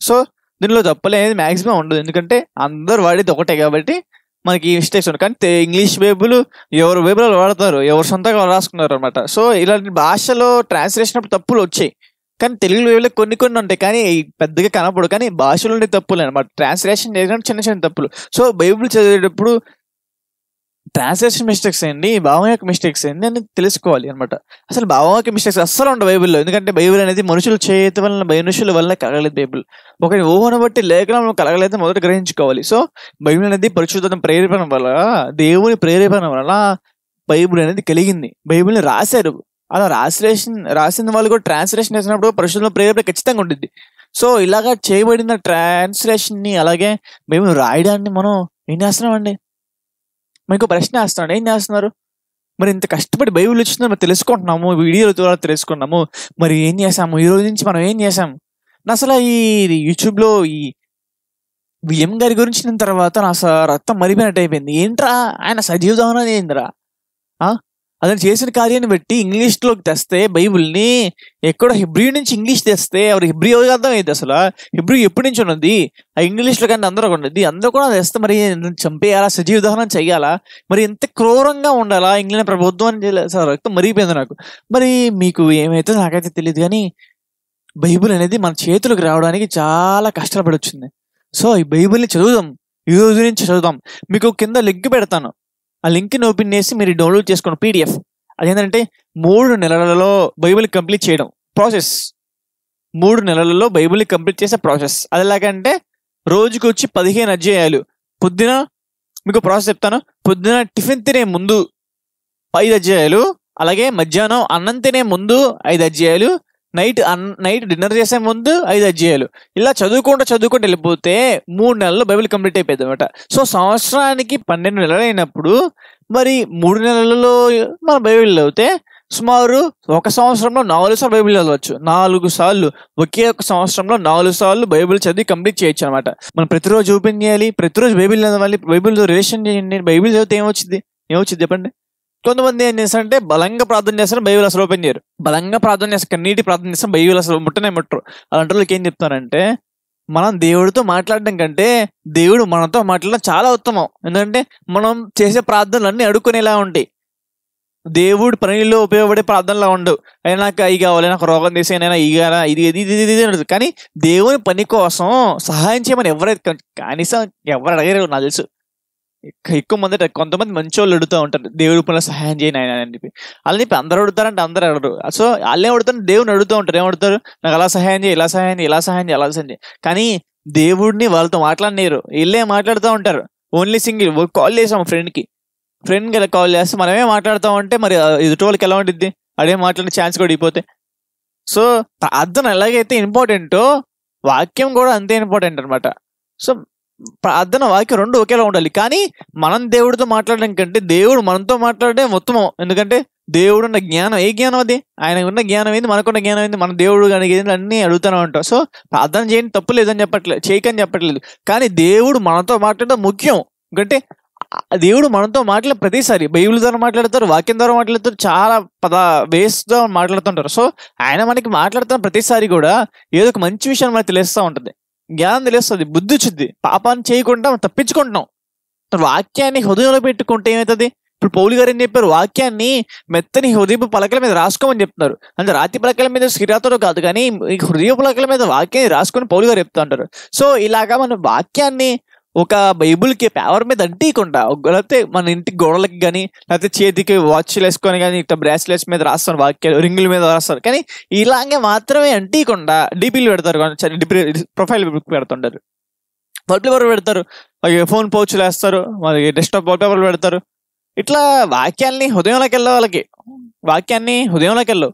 సో దీనిలో తప్పలేదు మాక్సిమం ఉండదు. ఎందుకంటే అందరు వాడేది ఒకటే కాబట్టి మనకి మిస్టేక్స్ ఉంటాయి కానీ ఇంగ్లీష్ వేబులు ఎవరు వేబులు వాడతారు ఎవరు సొంతంగా రాసుకున్నారు అనమాట సో ఇలాంటి భాషలో ట్రాన్స్లేషన్ అప్పుడు తప్పులు వచ్చాయి. కానీ తెలుగు బైబిల్లో కొన్ని కొన్ని ఉంటాయి. కానీ పెద్దగా కనపడు కానీ భాషలో ఉండే తప్పులు అనమాట ట్రాన్స్లేషన్ చేయడం చిన్న చిన్న తప్పులు. సో బైబిల్ చదివేటప్పుడు ట్రాన్స్లేషన్ మిస్టేక్స్ ఏంటి? భావం యొక్క మిస్టేక్స్ ఏంటి అని తెలుసుకోవాలి అనమాట అసలు భావం యొక్క మిస్టేక్స్ అస్సలు ఉండవు బైబిల్లో. ఎందుకంటే బైబిల్ అనేది మనుషుల చేతి వలన మనుషుల వల్ల కలగలేదు బైబిల్. ఒక ఊహను బట్టి లేఖనం కలగలేదు మొదట గ్రహించుకోవాలి. సో బైబిల్ అనేది పరిశుద్ధత ప్రేరేపణ వల్ల దేవుని ప్రేరేపణ వల్ల బైబిల్ అనేది కలిగింది. బైబిల్ని రాశారు. అలా రాసిలేషన్ రాసిన వాళ్ళు కూడా ట్రాన్స్లేషన్ చేసినప్పుడు పరిశుద్ధ ప్రేరేపణ ఖచ్చితంగా ఉంటుంది సో ఇలాగా చేయబడిన ట్రాన్స్లేషన్ని అలాగే మేము రాయడాన్ని మనం ఏం చేస్తున్నామండి? మీకు ప్రశ్న వేస్తున్నాడు. ఏం చేస్తున్నారు? మరి ఇంత కష్టపడి బైబిల్ వచ్చిందో మరి తెలుసుకుంటున్నాము వీడియోల ద్వారా తెలుసుకున్నాము మరి ఏం చేసాము ఈ రోజు నుంచి మనం ఏం చేసాం నా అసలు ఈ యూట్యూబ్లో ఈ విఎం గారి గురించి తర్వాత నా అసలు రక్తం మరిపోయినట్టు అయిపోయింది. ఏంట్రా? ఆయన సజీవ దహనం ఏందిరా అతను చేసిన కార్యాన్ని బట్టి ఇంగ్లీష్లోకి తెస్తే బైబిల్ని ఎక్కడో హిబ్రీ నుంచి ఇంగ్లీష్ తెస్తే ఎవరు హిబ్రీ ఎవరికి అర్థం అయింది అసలు. హిబ్రూ ఎప్పటి నుంచి ఉన్నది? ఆ ఇంగ్లీష్లో కానీ అందరూ ఉన్నది. అందరూ కూడా తెస్తే మరి చంపేయాలా? సజీవ దహనం చేయాలా? మరి ఎంత క్రూరంగా ఉండాలా? ఇంగ్లాండ్ ప్రభుత్వం అని సార్ మరిగిపోయింది నాకు. మరి మీకు ఏమైతే నాకైతే తెలియదు కానీ బైబిల్ అనేది మన చేతులకు రావడానికి చాలా కష్టాలు పడొచ్చింది సో ఈ బైబిల్ని చదువుదాం. ఈ రోజు నుంచి చదువుదాం. మీకు కింద లింక్ పెడతాను. ఆ లింక్ని ఓపెన్ చేసి మీరు డౌన్లోడ్ చేసుకోండి పీడిఎఫ్. అదేంటంటే మూడు నెలలలో బైబిల్ కంప్లీట్ చేయడం. ప్రాసెస్. మూడు నెలలలో బైబిల్ కంప్లీట్ చేసే ప్రాసెస్. అది ఎలాగంటే రోజుకి వచ్చి పదిహేను అధ్యాయాలు. పొద్దున మీకు ప్రాసెస్ చెప్తాను. పొద్దున టిఫిన్ తినే ముందు ఐదు అధ్యాయాలు. అలాగే మధ్యాహ్నం అన్నం తినే ముందు ఐదు అధ్యాయాలు. నైట్ అన్ నైట్ డిన్నర్ చేసే ముందు ఐదు అధ్యాయాలు. ఇలా చదువుకుంటూ చదువుకుంటూ వెళ్ళిపోతే మూడు నెలల్లో బైబిల్ కంప్లీట్ అయిపోయింది అనమాట సో సంవత్సరానికి పన్నెండు నెలలు అయినప్పుడు మరి మూడు నెలలలో మన బైబిల్ చదివితే సుమారు ఒక సంవత్సరంలో నాలుగు సార్లు బైబిల్ చదవచ్చు. నాలుగు సార్లు ఒకే ఒక సంవత్సరంలో నాలుగు సార్లు బైబిల్ చదివి కంప్లీట్ చేయొచ్చు అనమాట మనం ప్రతిరోజు ఓపెన్ చేయాలి ప్రతిరోజు బైబిల్ చదవాలి బైబిల్తో రిలేషన్ చేయండి బైబిల్ చదివితే ఏమొచ్చింది? ఏమొచ్చింది చెప్పండి? కొంతమంది ఏం చేస్తారంటే బలంగా ప్రార్థన చేస్తారు బైబిల్ అసలు ఓపెన్ చేయరు. బలంగా ప్రార్థన చేస్తారు నీటి ప్రార్థన చేస్తారు బైబిల్ అసలు ముట్టనే ముట్టరు. అలాంటి వాళ్ళకి ఏం చెప్తారంటే మనం దేవుడితో మాట్లాడడం కంటే దేవుడు మనతో మాట్లాడడం చాలా ఉత్తమం. ఎందుకంటే మనం చేసే ప్రార్థనలు అన్నీ అడుక్కునేలా ఉంటాయి. దేవుడు పనిలో ఉపయోగపడే ప్రార్థనలా ఉండవు. అయినా నాకు అవి కావాలి నాకు రోగం తీసి అయినా ఈ కావాలా, ఇది ఇది ఇది ఇది అని కానీ దేవుని పని కోసం సహాయం చేయమని ఎవరైతే కనీసం ఎవరు అడగరు నాకు తెలుసు. ఎక్కువ మంది కొంతమంది మంచి వాళ్ళు అడుగుతూ ఉంటారు. దేవుడి పనులు సహాయం చేయని ఆయన అని చెప్పి. అలా చెప్పి అందరూ అడుగుతారంటే అందరూ అడగరు. సో వాళ్ళే అడుగుతారు. దేవుని అడుగుతూ ఉంటారు. ఏమడుతారు నాకు అలా సహాయం చేయి ఇలా సహాయం చేయి ఇలా సహాయం చేయి అలా సహాయం చేయి. కానీ దేవుడిని వాళ్ళతో మాట్లాడలేరు వీళ్ళే మాట్లాడుతూ ఉంటారు. ఓన్లీ సింగిల్ కాల్ చేసాం ఫ్రెండ్కి. ఫ్రెండ్కి ఫ్రెండ్ కాల్ చేస్తే మనమే మాట్లాడుతూ ఉంటే మరి ఎదుటి వాళ్ళకి ఎలా ఉంటుంది అదే మాట్లాడే ఛాన్స్ కూడా అయిపోతే సో ప్రార్థన ఎలాగైతే ఇంపార్టెంటో వాక్యం కూడా అంతే ఇంపార్టెంట్ అనమాట సో ప్రార్థన వాక్యం రెండు ఒకేలా ఉండాలి. కానీ మనం దేవుడితో మాట్లాడడం కంటే దేవుడు మనతో మాట్లాడే ఉత్తమం. ఎందుకంటే దేవుడు ఉన్న జ్ఞానం ఏ జ్ఞానం అది? ఆయన ఉన్న జ్ఞానం ఏంది? మనకున్న జ్ఞానం ఏంది? మన దేవుడు కానీ ఏంది అన్ని అడుగుతూనే ఉంటాం. సో ప్రార్థన చేయండి తప్పు లేదని చెప్పట్లేదు చేయకని చెప్పట్లేదు. కానీ దేవుడు మనతో మాట్లాడడం ముఖ్యం. ఎందుకంటే దేవుడు మనతో మాట్లాడే ప్రతిసారి బైబిల్ ద్వారా మాట్లాడతారు వాక్యం ద్వారా మాట్లాడతారు చాలా పద వేస్ ద్వారా మాట్లాడుతుంటారు. సో ఆయన మనకి మాట్లాడుతున్న ప్రతిసారి కూడా ఏదో ఒక మంచి విషయం మనకి తెలుస్తూ ఉంటుంది. జ్ఞానం తెలుస్తుంది బుద్ధి వచ్చింది పాపాన్ని చేయకుండా మనం తప్పించుకుంటున్నాం వాక్యాన్ని హృదయంలో పెట్టుకుంటే ఏమవుతుంది ఇప్పుడు పౌలు గారు ఏం చెప్పారు? వాక్యాన్ని మెత్తని హృదయపు పలకల మీద రాసుకోమని చెప్తున్నారు. అంటే రాతి పలకల మీద శ్రీరాతలో కాదు కానీ ఈ హృదయ పలకల మీద వాక్యాన్ని రాసుకొని పౌలు గారు చెప్తా ఉంటారు. సో ఇలాగా మనం వాక్యాన్ని ఒక బైబుల్కి పేవర్ పేపర్ మీద అంటీయకుండా లేకపోతే మన ఇంటి గోడలకి కానీ లేకపోతే చేతికి వాచ్లు వేసుకొని కానీ ఇట్లా బ్రాస్లెట్స్ మీద రాస్తారు వాక్యాలు రింగుల మీద రాస్తారు. కానీ ఇలాగే మాత్రమే అంటీకుండా డీపీలు పెడతారు డిపి ప్రొఫైల్ పెడుతుంటారు. వాల్పేపర్ పెడతారు. ఫోన్ పౌచ్లు వేస్తారు మరి డెస్క్టాప్ వాల్పేపర్లు పెడతారు. ఇట్లా వాక్యాల్ని హృదయంలోకి వెళ్ళే వాళ్ళకి వాక్యాన్ని హృదయంలోకి వెళ్ళు.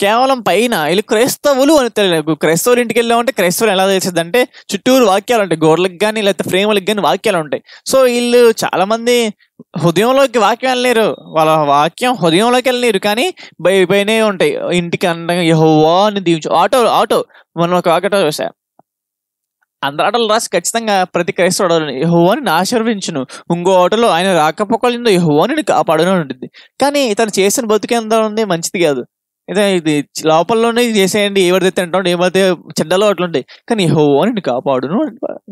కేవలం పైన వీళ్ళు క్రైస్తవులు అని తెలియదు క్రైస్తవులు ఇంటికి వెళ్ళామంటే క్రైస్తవులు ఎలా తెలిసింది అంటే చుట్టూరు వాక్యాలు ఉంటాయి. గోడలకు కానీ లేకపోతే ఫ్రేములకు కానీ వాక్యాలు ఉంటాయి. సో వీళ్ళు చాలా మంది హృదయంలోకి వాక్యం వెళ్ళలేరు. వాళ్ళ వాక్యం హృదయంలోకి వెళ్ళలేరు కానీ బై పైనే ఉంటాయి. ఇంటికి అండగా యహోవా అని దీవించు ఆటో ఆటో. మనం ఒక ఆటో చూసా. అందరు ఆటోలు రాసి ఖచ్చితంగా ప్రతి క్రైస్తవుడు యహోవాని ఆశీర్వించును ఇంకో ఆటోలో ఆయన రాకపోకలిందో యహోవాని కాపాడును ఉంటుంది. కానీ ఇతను చేసిన బతుకు ఎంత ఉంది మంచిది కాదు. ఇదే ఇది లోపలలోనే చేసేయండి ఎవరిదైతే తింటాడు ఏమైతే చెడ్డలో అట్లుంటాయి. కానీ హో అని కాపాడును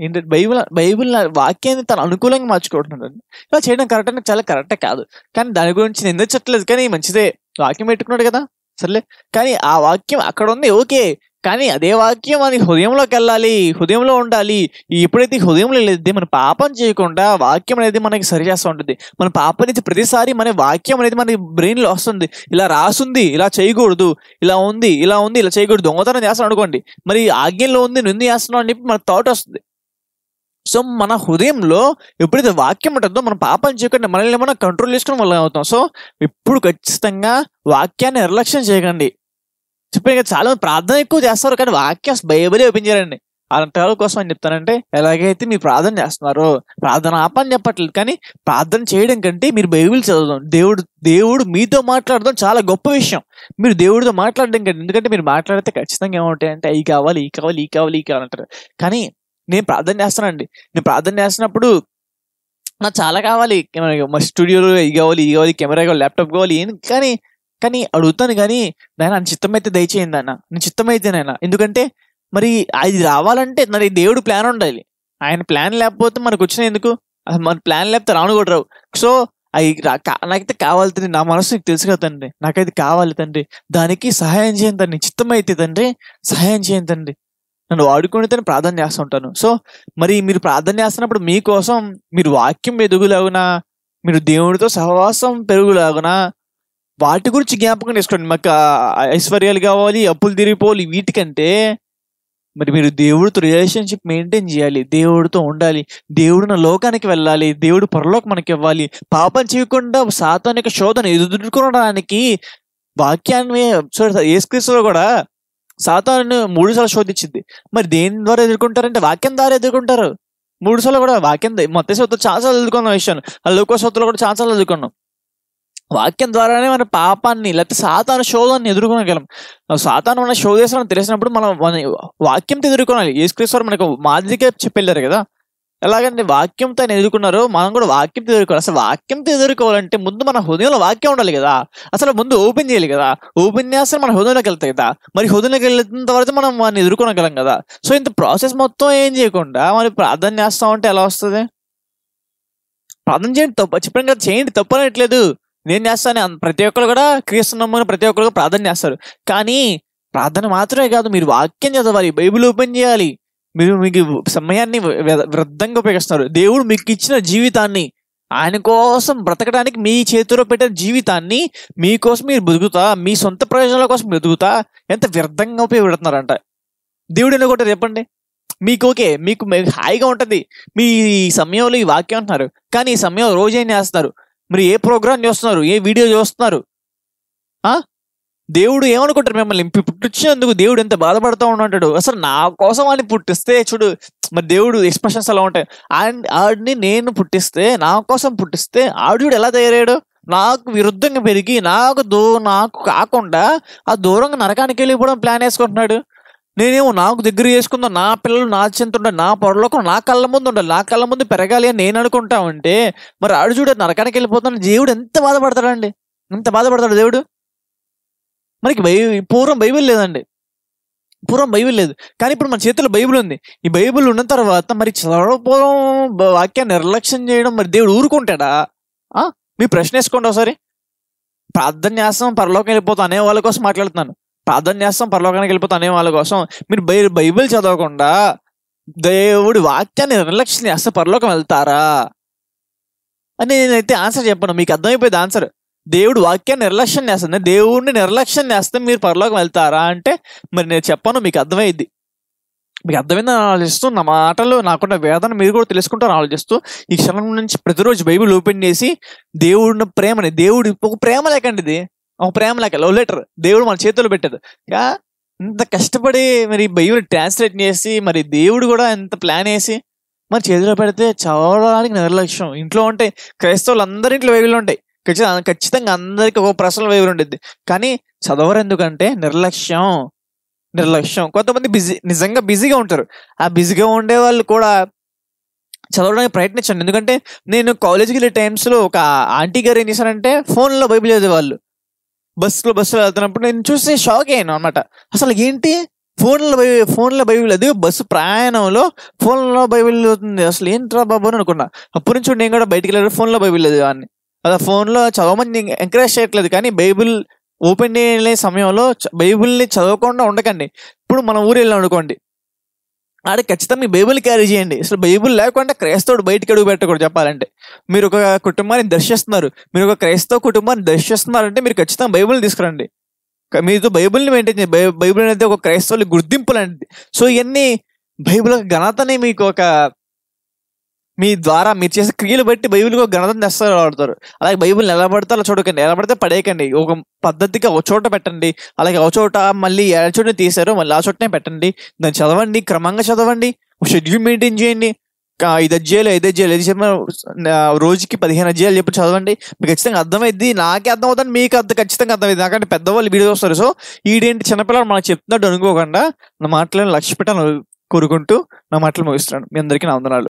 ఏంటంటే బైబిల్ బైబిల్ వాక్యాన్ని తను అనుకూలంగా మార్చుకుంటున్నాడు. ఇలా చేయడం కరెక్ట్ అంటే చాలా కరెక్టే కాదు. కానీ దాని గురించి నేను ఎందుకు కానీ మంచిదే. వాక్యం పెట్టుకున్నాడు కదా. సర్లే. కానీ ఆ వాక్యం అక్కడ ఉంది. ఓకే. కానీ అదే వాక్యం మనకి హృదయంలోకి వెళ్ళాలి హృదయంలో ఉండాలి. ఎప్పుడైతే హృదయంలో లేదు మన పాపం చేయకుండా వాక్యం అనేది మనకి సరి చేస్తూ ఉంటుంది. మన పాపం అనేది ప్రతిసారి మన వాక్యం అనేది మన బ్రెయిన్లో వస్తుంది. ఇలా రాసుంది ఇలా చేయకూడదు ఇలా ఉంది ఇలా ఉంది ఇలా చేయకూడదు దొంగతనం చేస్తాను అనుకోండి. మరి ఆజ్ఞలో ఉంది నింది చేస్తున్నాం అని చెప్పి మన థాట్ వస్తుంది. సో మన హృదయంలో ఎప్పుడైతే వాక్యం ఉంటుందో మన పాపం చేయకుండా మనల్ని మనం కంట్రోల్ చేసుకుని వల్ల అవుతాం. సో ఎప్పుడు ఖచ్చితంగా వాక్యాన్ని నిర్లక్ష్యం చేయకండి. చెప్పాను కదా చాలా మంది ప్రార్థన ఎక్కువ చేస్తారు కానీ వాక్యాస్ బైబిలే ఓపెన్ అలాంటి వాళ్ళ కోసం అని చెప్తానంటే ఎలాగైతే మీరు ప్రార్థన చేస్తున్నారో ప్రార్థన ఆపని చెప్పట్లేదు కానీ ప్రార్థన చేయడం కంటే మీరు బైబిల్ చదవడం దేవుడు దేవుడు మీతో మాట్లాడడం చాలా గొప్ప విషయం. మీరు దేవుడితో మాట్లాడడం కంటే ఎందుకంటే మీరు మాట్లాడితే ఖచ్చితంగా ఏముంటాయంటే ఈ కావాలి ఈ కావాలి ఈ కావాలి ఈ కావాలి అంటారు. కానీ నేను ప్రార్థన చేస్తానండి. నేను ప్రార్థన చేస్తున్నప్పుడు నాకు చాలా కావాలి. మా స్టూడియోలో ఇది కావాలి ఇది కావాలి కెమెరా కావాలి ల్యాప్టాప్ కావాలి ఏం కానీ కానీ అడుగుతాను కానీ నాయన నా చిత్తమైతే దయచేయండి అన్న నేను చిత్తమైతే నాయన. ఎందుకంటే మరి అది రావాలంటే మరి దేవుడు ప్లాన్ ఉండాలి. ఆయన ప్లాన్ లేకపోతే మనకు వచ్చిన ఎందుకు? అసలు మన ప్లాన్ లేకపోతే రాను కూడా రావు. సో అవి నాకైతే కావాలి తండ్రి. నా మనసు నీకు తెలుసు కదా తండ్రి. నాకైతే కావాలి తండ్రి. దానికి సహాయం చేయండి తండ్రి. చిత్తమైతే తండ్రి సహాయం చేయండి తండ్రి. నన్ను వాడుకుని ప్రార్థన చేస్తూ ఉంటాను. సో మరి మీరు ప్రార్థన చేస్తున్నప్పుడు మీకోసం మీరు వాక్యం ఎదుగులాగునా? మీరు దేవుడితో సహవాసం పెరుగులాగునా? వాటి గురించి జ్ఞాపకం చేసుకోండి. మాకు ఐశ్వర్యాలు కావాలి అప్పులు తిరిగిపోవాలి వీటికంటే మరి మీరు దేవుడితో రిలేషన్షిప్ మెయింటైన్ చేయాలి దేవుడితో ఉండాలి దేవుడు నా లోకానికి వెళ్ళాలి దేవుడు పరలోకి మనకి ఇవ్వాలి. పాపం చేయకుండా సాతానిక శోధన ఎదుర్కొనడానికి వాక్యాన్ని చూడ ఏసుక్రీస్తులో కూడా సాతాను మూడు సార్లు శోధించింది. మరి దేని ద్వారా ఎదుర్కొంటారంటే వాక్యం ద్వారా ఎదుర్కొంటారు. మూడు సార్లు కూడా వాక్యం మొత్తం సొత్తు చాలా సార్లు ఎదుర్కొన్న విషయాన్ని ఆ లోక కూడా చాలా సార్లు ఎదుర్కొన్నాం. వాక్యం ద్వారానే మన పాపాన్ని లేకపోతే సాతాను శోధాన్ని ఎదుర్కొనగలం. సాతాను మన శోధేశ్వరం తెలిసినప్పుడు మనం మన వాక్యంతో ఎదుర్కొనాలి. యేసుక్రీశ్వరు మనకు మాదిరిగా చెప్పెళ్ళారు కదా. ఎలాగంటే వాక్యంతో ఆయన ఎదుర్కొన్నారు మనం కూడా వాక్యంతో ఎదుర్కోవాలి. అసలు వాక్యంతో ఎదుర్కోవాలంటే ముందు మన హృదయంలో వాక్యం ఉండాలి కదా. అసలు ముందు ఓపెన్ చేయాలి కదా. ఓపెన్ చేస్తే మన హృదయంలోకి వెళ్తాయి కదా. మరి హృదయంలోకి వెళ్ళిన తర్వాత మనం వాడిని ఎదుర్కొనగలం కదా. సో ఇంత ప్రాసెస్ మొత్తం ఏం చేయకుండా మరి ప్రార్థన చేస్తామంటే ఎలా వస్తుంది? ప్రార్థన చేయండి తప్ప చెప్పాను కదా చేయండి తప్పు అనట్లేదు నేను చేస్తాను. ప్రతి ఒక్కరు కూడా క్రీస్తు నమ్మని ప్రతి ఒక్కరు ప్రార్థన చేస్తారు. కానీ ప్రార్థన మాత్రమే కాదు మీరు వాక్యం చదవాలి బైబిల్ ఓపెన్ చేయాలి. మీరు మీకు సమయాన్ని వ్య- వ్యర్థంగా ఉపయోగిస్తున్నారు. దేవుడు మీకు ఇచ్చిన జీవితాన్ని ఆయన కోసం బ్రతకడానికి మీ చేతిలో పెట్టిన జీవితాన్ని మీకోసం మీరు బతుకుతా మీ సొంత ప్రయోజనాల కోసం బతుకుతా ఎంత వ్యర్థంగా ఉపయోగపెడుతున్నారంట. దేవుడు ఎందుకు చెప్పండి? మీకు ఓకే మీకు హాయిగా ఉంటుంది. మీ సమయంలో ఈ వాక్యం అంటున్నారు. కానీ ఈ సమయం రోజు ఏం చేస్తున్నారు మరి ఏ ప్రోగ్రామ్ చూస్తున్నారు? ఏ వీడియో చూస్తున్నారు? దేవుడు ఏమనుకుంటారు మిమ్మల్ని? పుట్టించినందుకు దేవుడు ఎంత బాధపడుతూ ఉంటాడు అసలు నా కోసం అని పుట్టిస్తే చూడు మరి దేవుడు ఎక్స్ప్రెషన్స్ అలా ఉంటాయి? అండ్ ఆడిని నేను పుట్టిస్తే నా కోసం పుట్టిస్తే ఆడు చూడు ఎలా తయారయ్యాడు? నాకు విరుద్ధంగా పెరిగి నాకు దూ నాకు కాకుండా ఆ దూరంగా నరకానికి వెళ్ళిపోవడం ప్లాన్ వేసుకుంటున్నాడు. నేనేమో నాకు దగ్గర చేసుకుందా నా పిల్లలు నా చెంత ఉండాలి నా పొరలోకం నా కళ్ళ ముందు ఉండాలి నా కళ్ళ ముందు పెరగాలి అని నేను అనుకుంటా ఉంటే మరి ఆడు చూడ నరకానికి వెళ్ళిపోతున్నాను దేవుడు ఎంత బాధపడతాడండి? ఎంత బాధపడతాడు దేవుడు? మనకి బై పూర్వం బైబిల్ లేదండి. పూర్వం బైబిల్ లేదు. కానీ ఇప్పుడు మన చేతిలో బైబిల్ ఉంది. ఈ బైబిల్ ఉన్న తర్వాత మరి చదవకపోవడం వాక్యాన్ని నిర్లక్ష్యం చేయడం మరి దేవుడు ఊరుకుంటాడా? మీ ప్రశ్న వేసుకోండి ఒకసారి. ప్రార్థన చేస్తాం పరలోకం వెళ్ళిపోతాం అనే వాళ్ళ కోసం మాట్లాడుతున్నాను. ప్రార్థన చేస్తాం పరలోకానికి వెళ్ళిపోతానే వాళ్ళ కోసం. మీరు బైబిల్ చదవకుండా దేవుడి వాక్యాన్ని నిర్లక్ష్యం చేస్తే పరలోకం వెళ్తారా? అని నేనైతే ఆన్సర్ చెప్పను. మీకు అర్థమైపోయింది ఆన్సర్ దేవుడు వాక్యాన్ని నిర్లక్ష్యం చేస్తుంది దేవుడిని నిర్లక్ష్యం చేస్తే మీరు పరలోకం వెళ్తారా అంటే మరి నేను చెప్పాను మీకు అర్థమైంది. మీకు అర్థమైందని ఆలోచిస్తూ నా మాటలు నాకున్న వేదన మీరు కూడా తెలుసుకుంటారు ఆలోచిస్తూ ఈ క్షణం నుంచి ప్రతిరోజు బైబిల్ ఓపెన్ చేసి దేవుడిని ప్రేమని దేవుడి ఒక ప్రేమ లేకండి ఇది. ఒక ప్రేమ లేక లవ్ లెటర్ దేవుడు మన చేతుల్లో పెట్టాడు. ఇంత కష్టపడి మరి బైబిల్ ట్రాన్స్లేట్ చేసి మరి దేవుడు కూడా ఎంత ప్లాన్ వేసి మరి చేతిలో పెడితే చదవడానికి నిర్లక్ష్యం. ఇంట్లో ఉంటాయి క్రైస్తవులు అందరి ఇంట్లో బైబిల్ ఉంటాయి. ఖచ్చితంగా ఖచ్చితంగా అందరికి ఒక ప్రశ్నలు బైబిల్ ఉంటుంది కానీ చదవరు ఎందుకంటే నిర్లక్ష్యం. నిర్లక్ష్యం. కొంతమంది బిజీ నిజంగా బిజీగా ఉంటారు. ఆ బిజీగా ఉండే వాళ్ళు కూడా చదవడానికి ప్రయత్నించండి. ఎందుకంటే నేను కాలేజీకి వెళ్ళే టైమ్స్లో ఒక ఆంటీ గారు ఏం చేశారంటే ఫోన్లో బైబిల్ చదివేవాళ్ళు. బస్సులో బస్సులో వెళ్తున్నప్పుడు నేను చూసి షాక్ అయ్యాను అనమాట అసలు ఏంటి? ఫోన్లో బై ఫోన్లో బైబిల్ అది బస్సు ప్రయాణంలో ఫోన్లో బైబిల్ అవుతుంది అసలు ఏంట్రా బాబు అని అనుకున్నా. అప్పటి నుంచి నేను కూడా బయటికి వెళ్ళాడు ఫోన్లో బైబిల్ చదివాన్ని అలా ఫోన్లో చదవమని ఎంకరేజ్ చేయట్లేదు కానీ బైబిల్ ఓపెన్ చేయలే సమయంలో బైబిల్ని చదవకుండా ఉండకండి. ఇప్పుడు మన ఊరు వెళ్ళాం అనుకోండి. ఆడ ఖచ్చితంగా మీ బైబిల్ క్యారీ చేయండి. అసలు బైబిల్ లేకుండా క్రైస్తవుడు బయటికి అడుగు పెట్టకూడదు చెప్పాలంటే. మీరు ఒక కుటుంబాన్ని దర్శిస్తున్నారు. మీరు ఒక క్రైస్తవ కుటుంబాన్ని దర్శిస్తున్నారంటే మీరు ఖచ్చితంగా బైబుల్ని తీసుకురండి. మీతో బైబుల్ని మెయింటైన్ చేయండి బై- బైబిల్ అనేది ఒక క్రైస్తవుల గుర్తింపు లాంటిది సో ఇవన్నీ బైబిల్ ఘనతనే ఘనతని మీకు ఒక మీ ద్వారా మీరు చేసే క్రియలు బట్టి బైబిల్కి ఒక ఘనతను తెస్తారు వాడతారు. అలాగే బైబిల్ ఎలా పడితే అలా చూడకండి. ఎలా పడితే పడేయకండి. ఒక పద్ధతిగా ఒక చోట పెట్టండి. అలాగే ఒక చోట మళ్ళీ ఏ చోట తీసారో మళ్ళీ ఆ చోటనే పెట్టండి. దాన్ని చదవండి క్రమంగా చదవండి. షెడ్యూల్ మెయింటైన్ చేయండి. ఐదు అధ్యాయులు ఐదు అధ్యాయులు ఐదు చెప్పిన రోజుకి పదిహేను అధ్యాయులు చెప్పి చదవండి. మీకు ఖచ్చితంగా అర్థమైంది నాకే అర్థం అవుతుంది మీకు అర్థం ఖచ్చితంగా అర్థమైంది నాకంటే పెద్దవాళ్ళు వీడియో వస్తారు సో ఈడేంటి చిన్నపిల్లలు మనకు చెప్తున్నట్టు అనుకోకుండా నా మాటలను లక్ష్య పెట్టాలని కోరుకుంటూ నా మాటలు ముగిస్తున్నాను. మీ అందరికీ నా వందనాలు.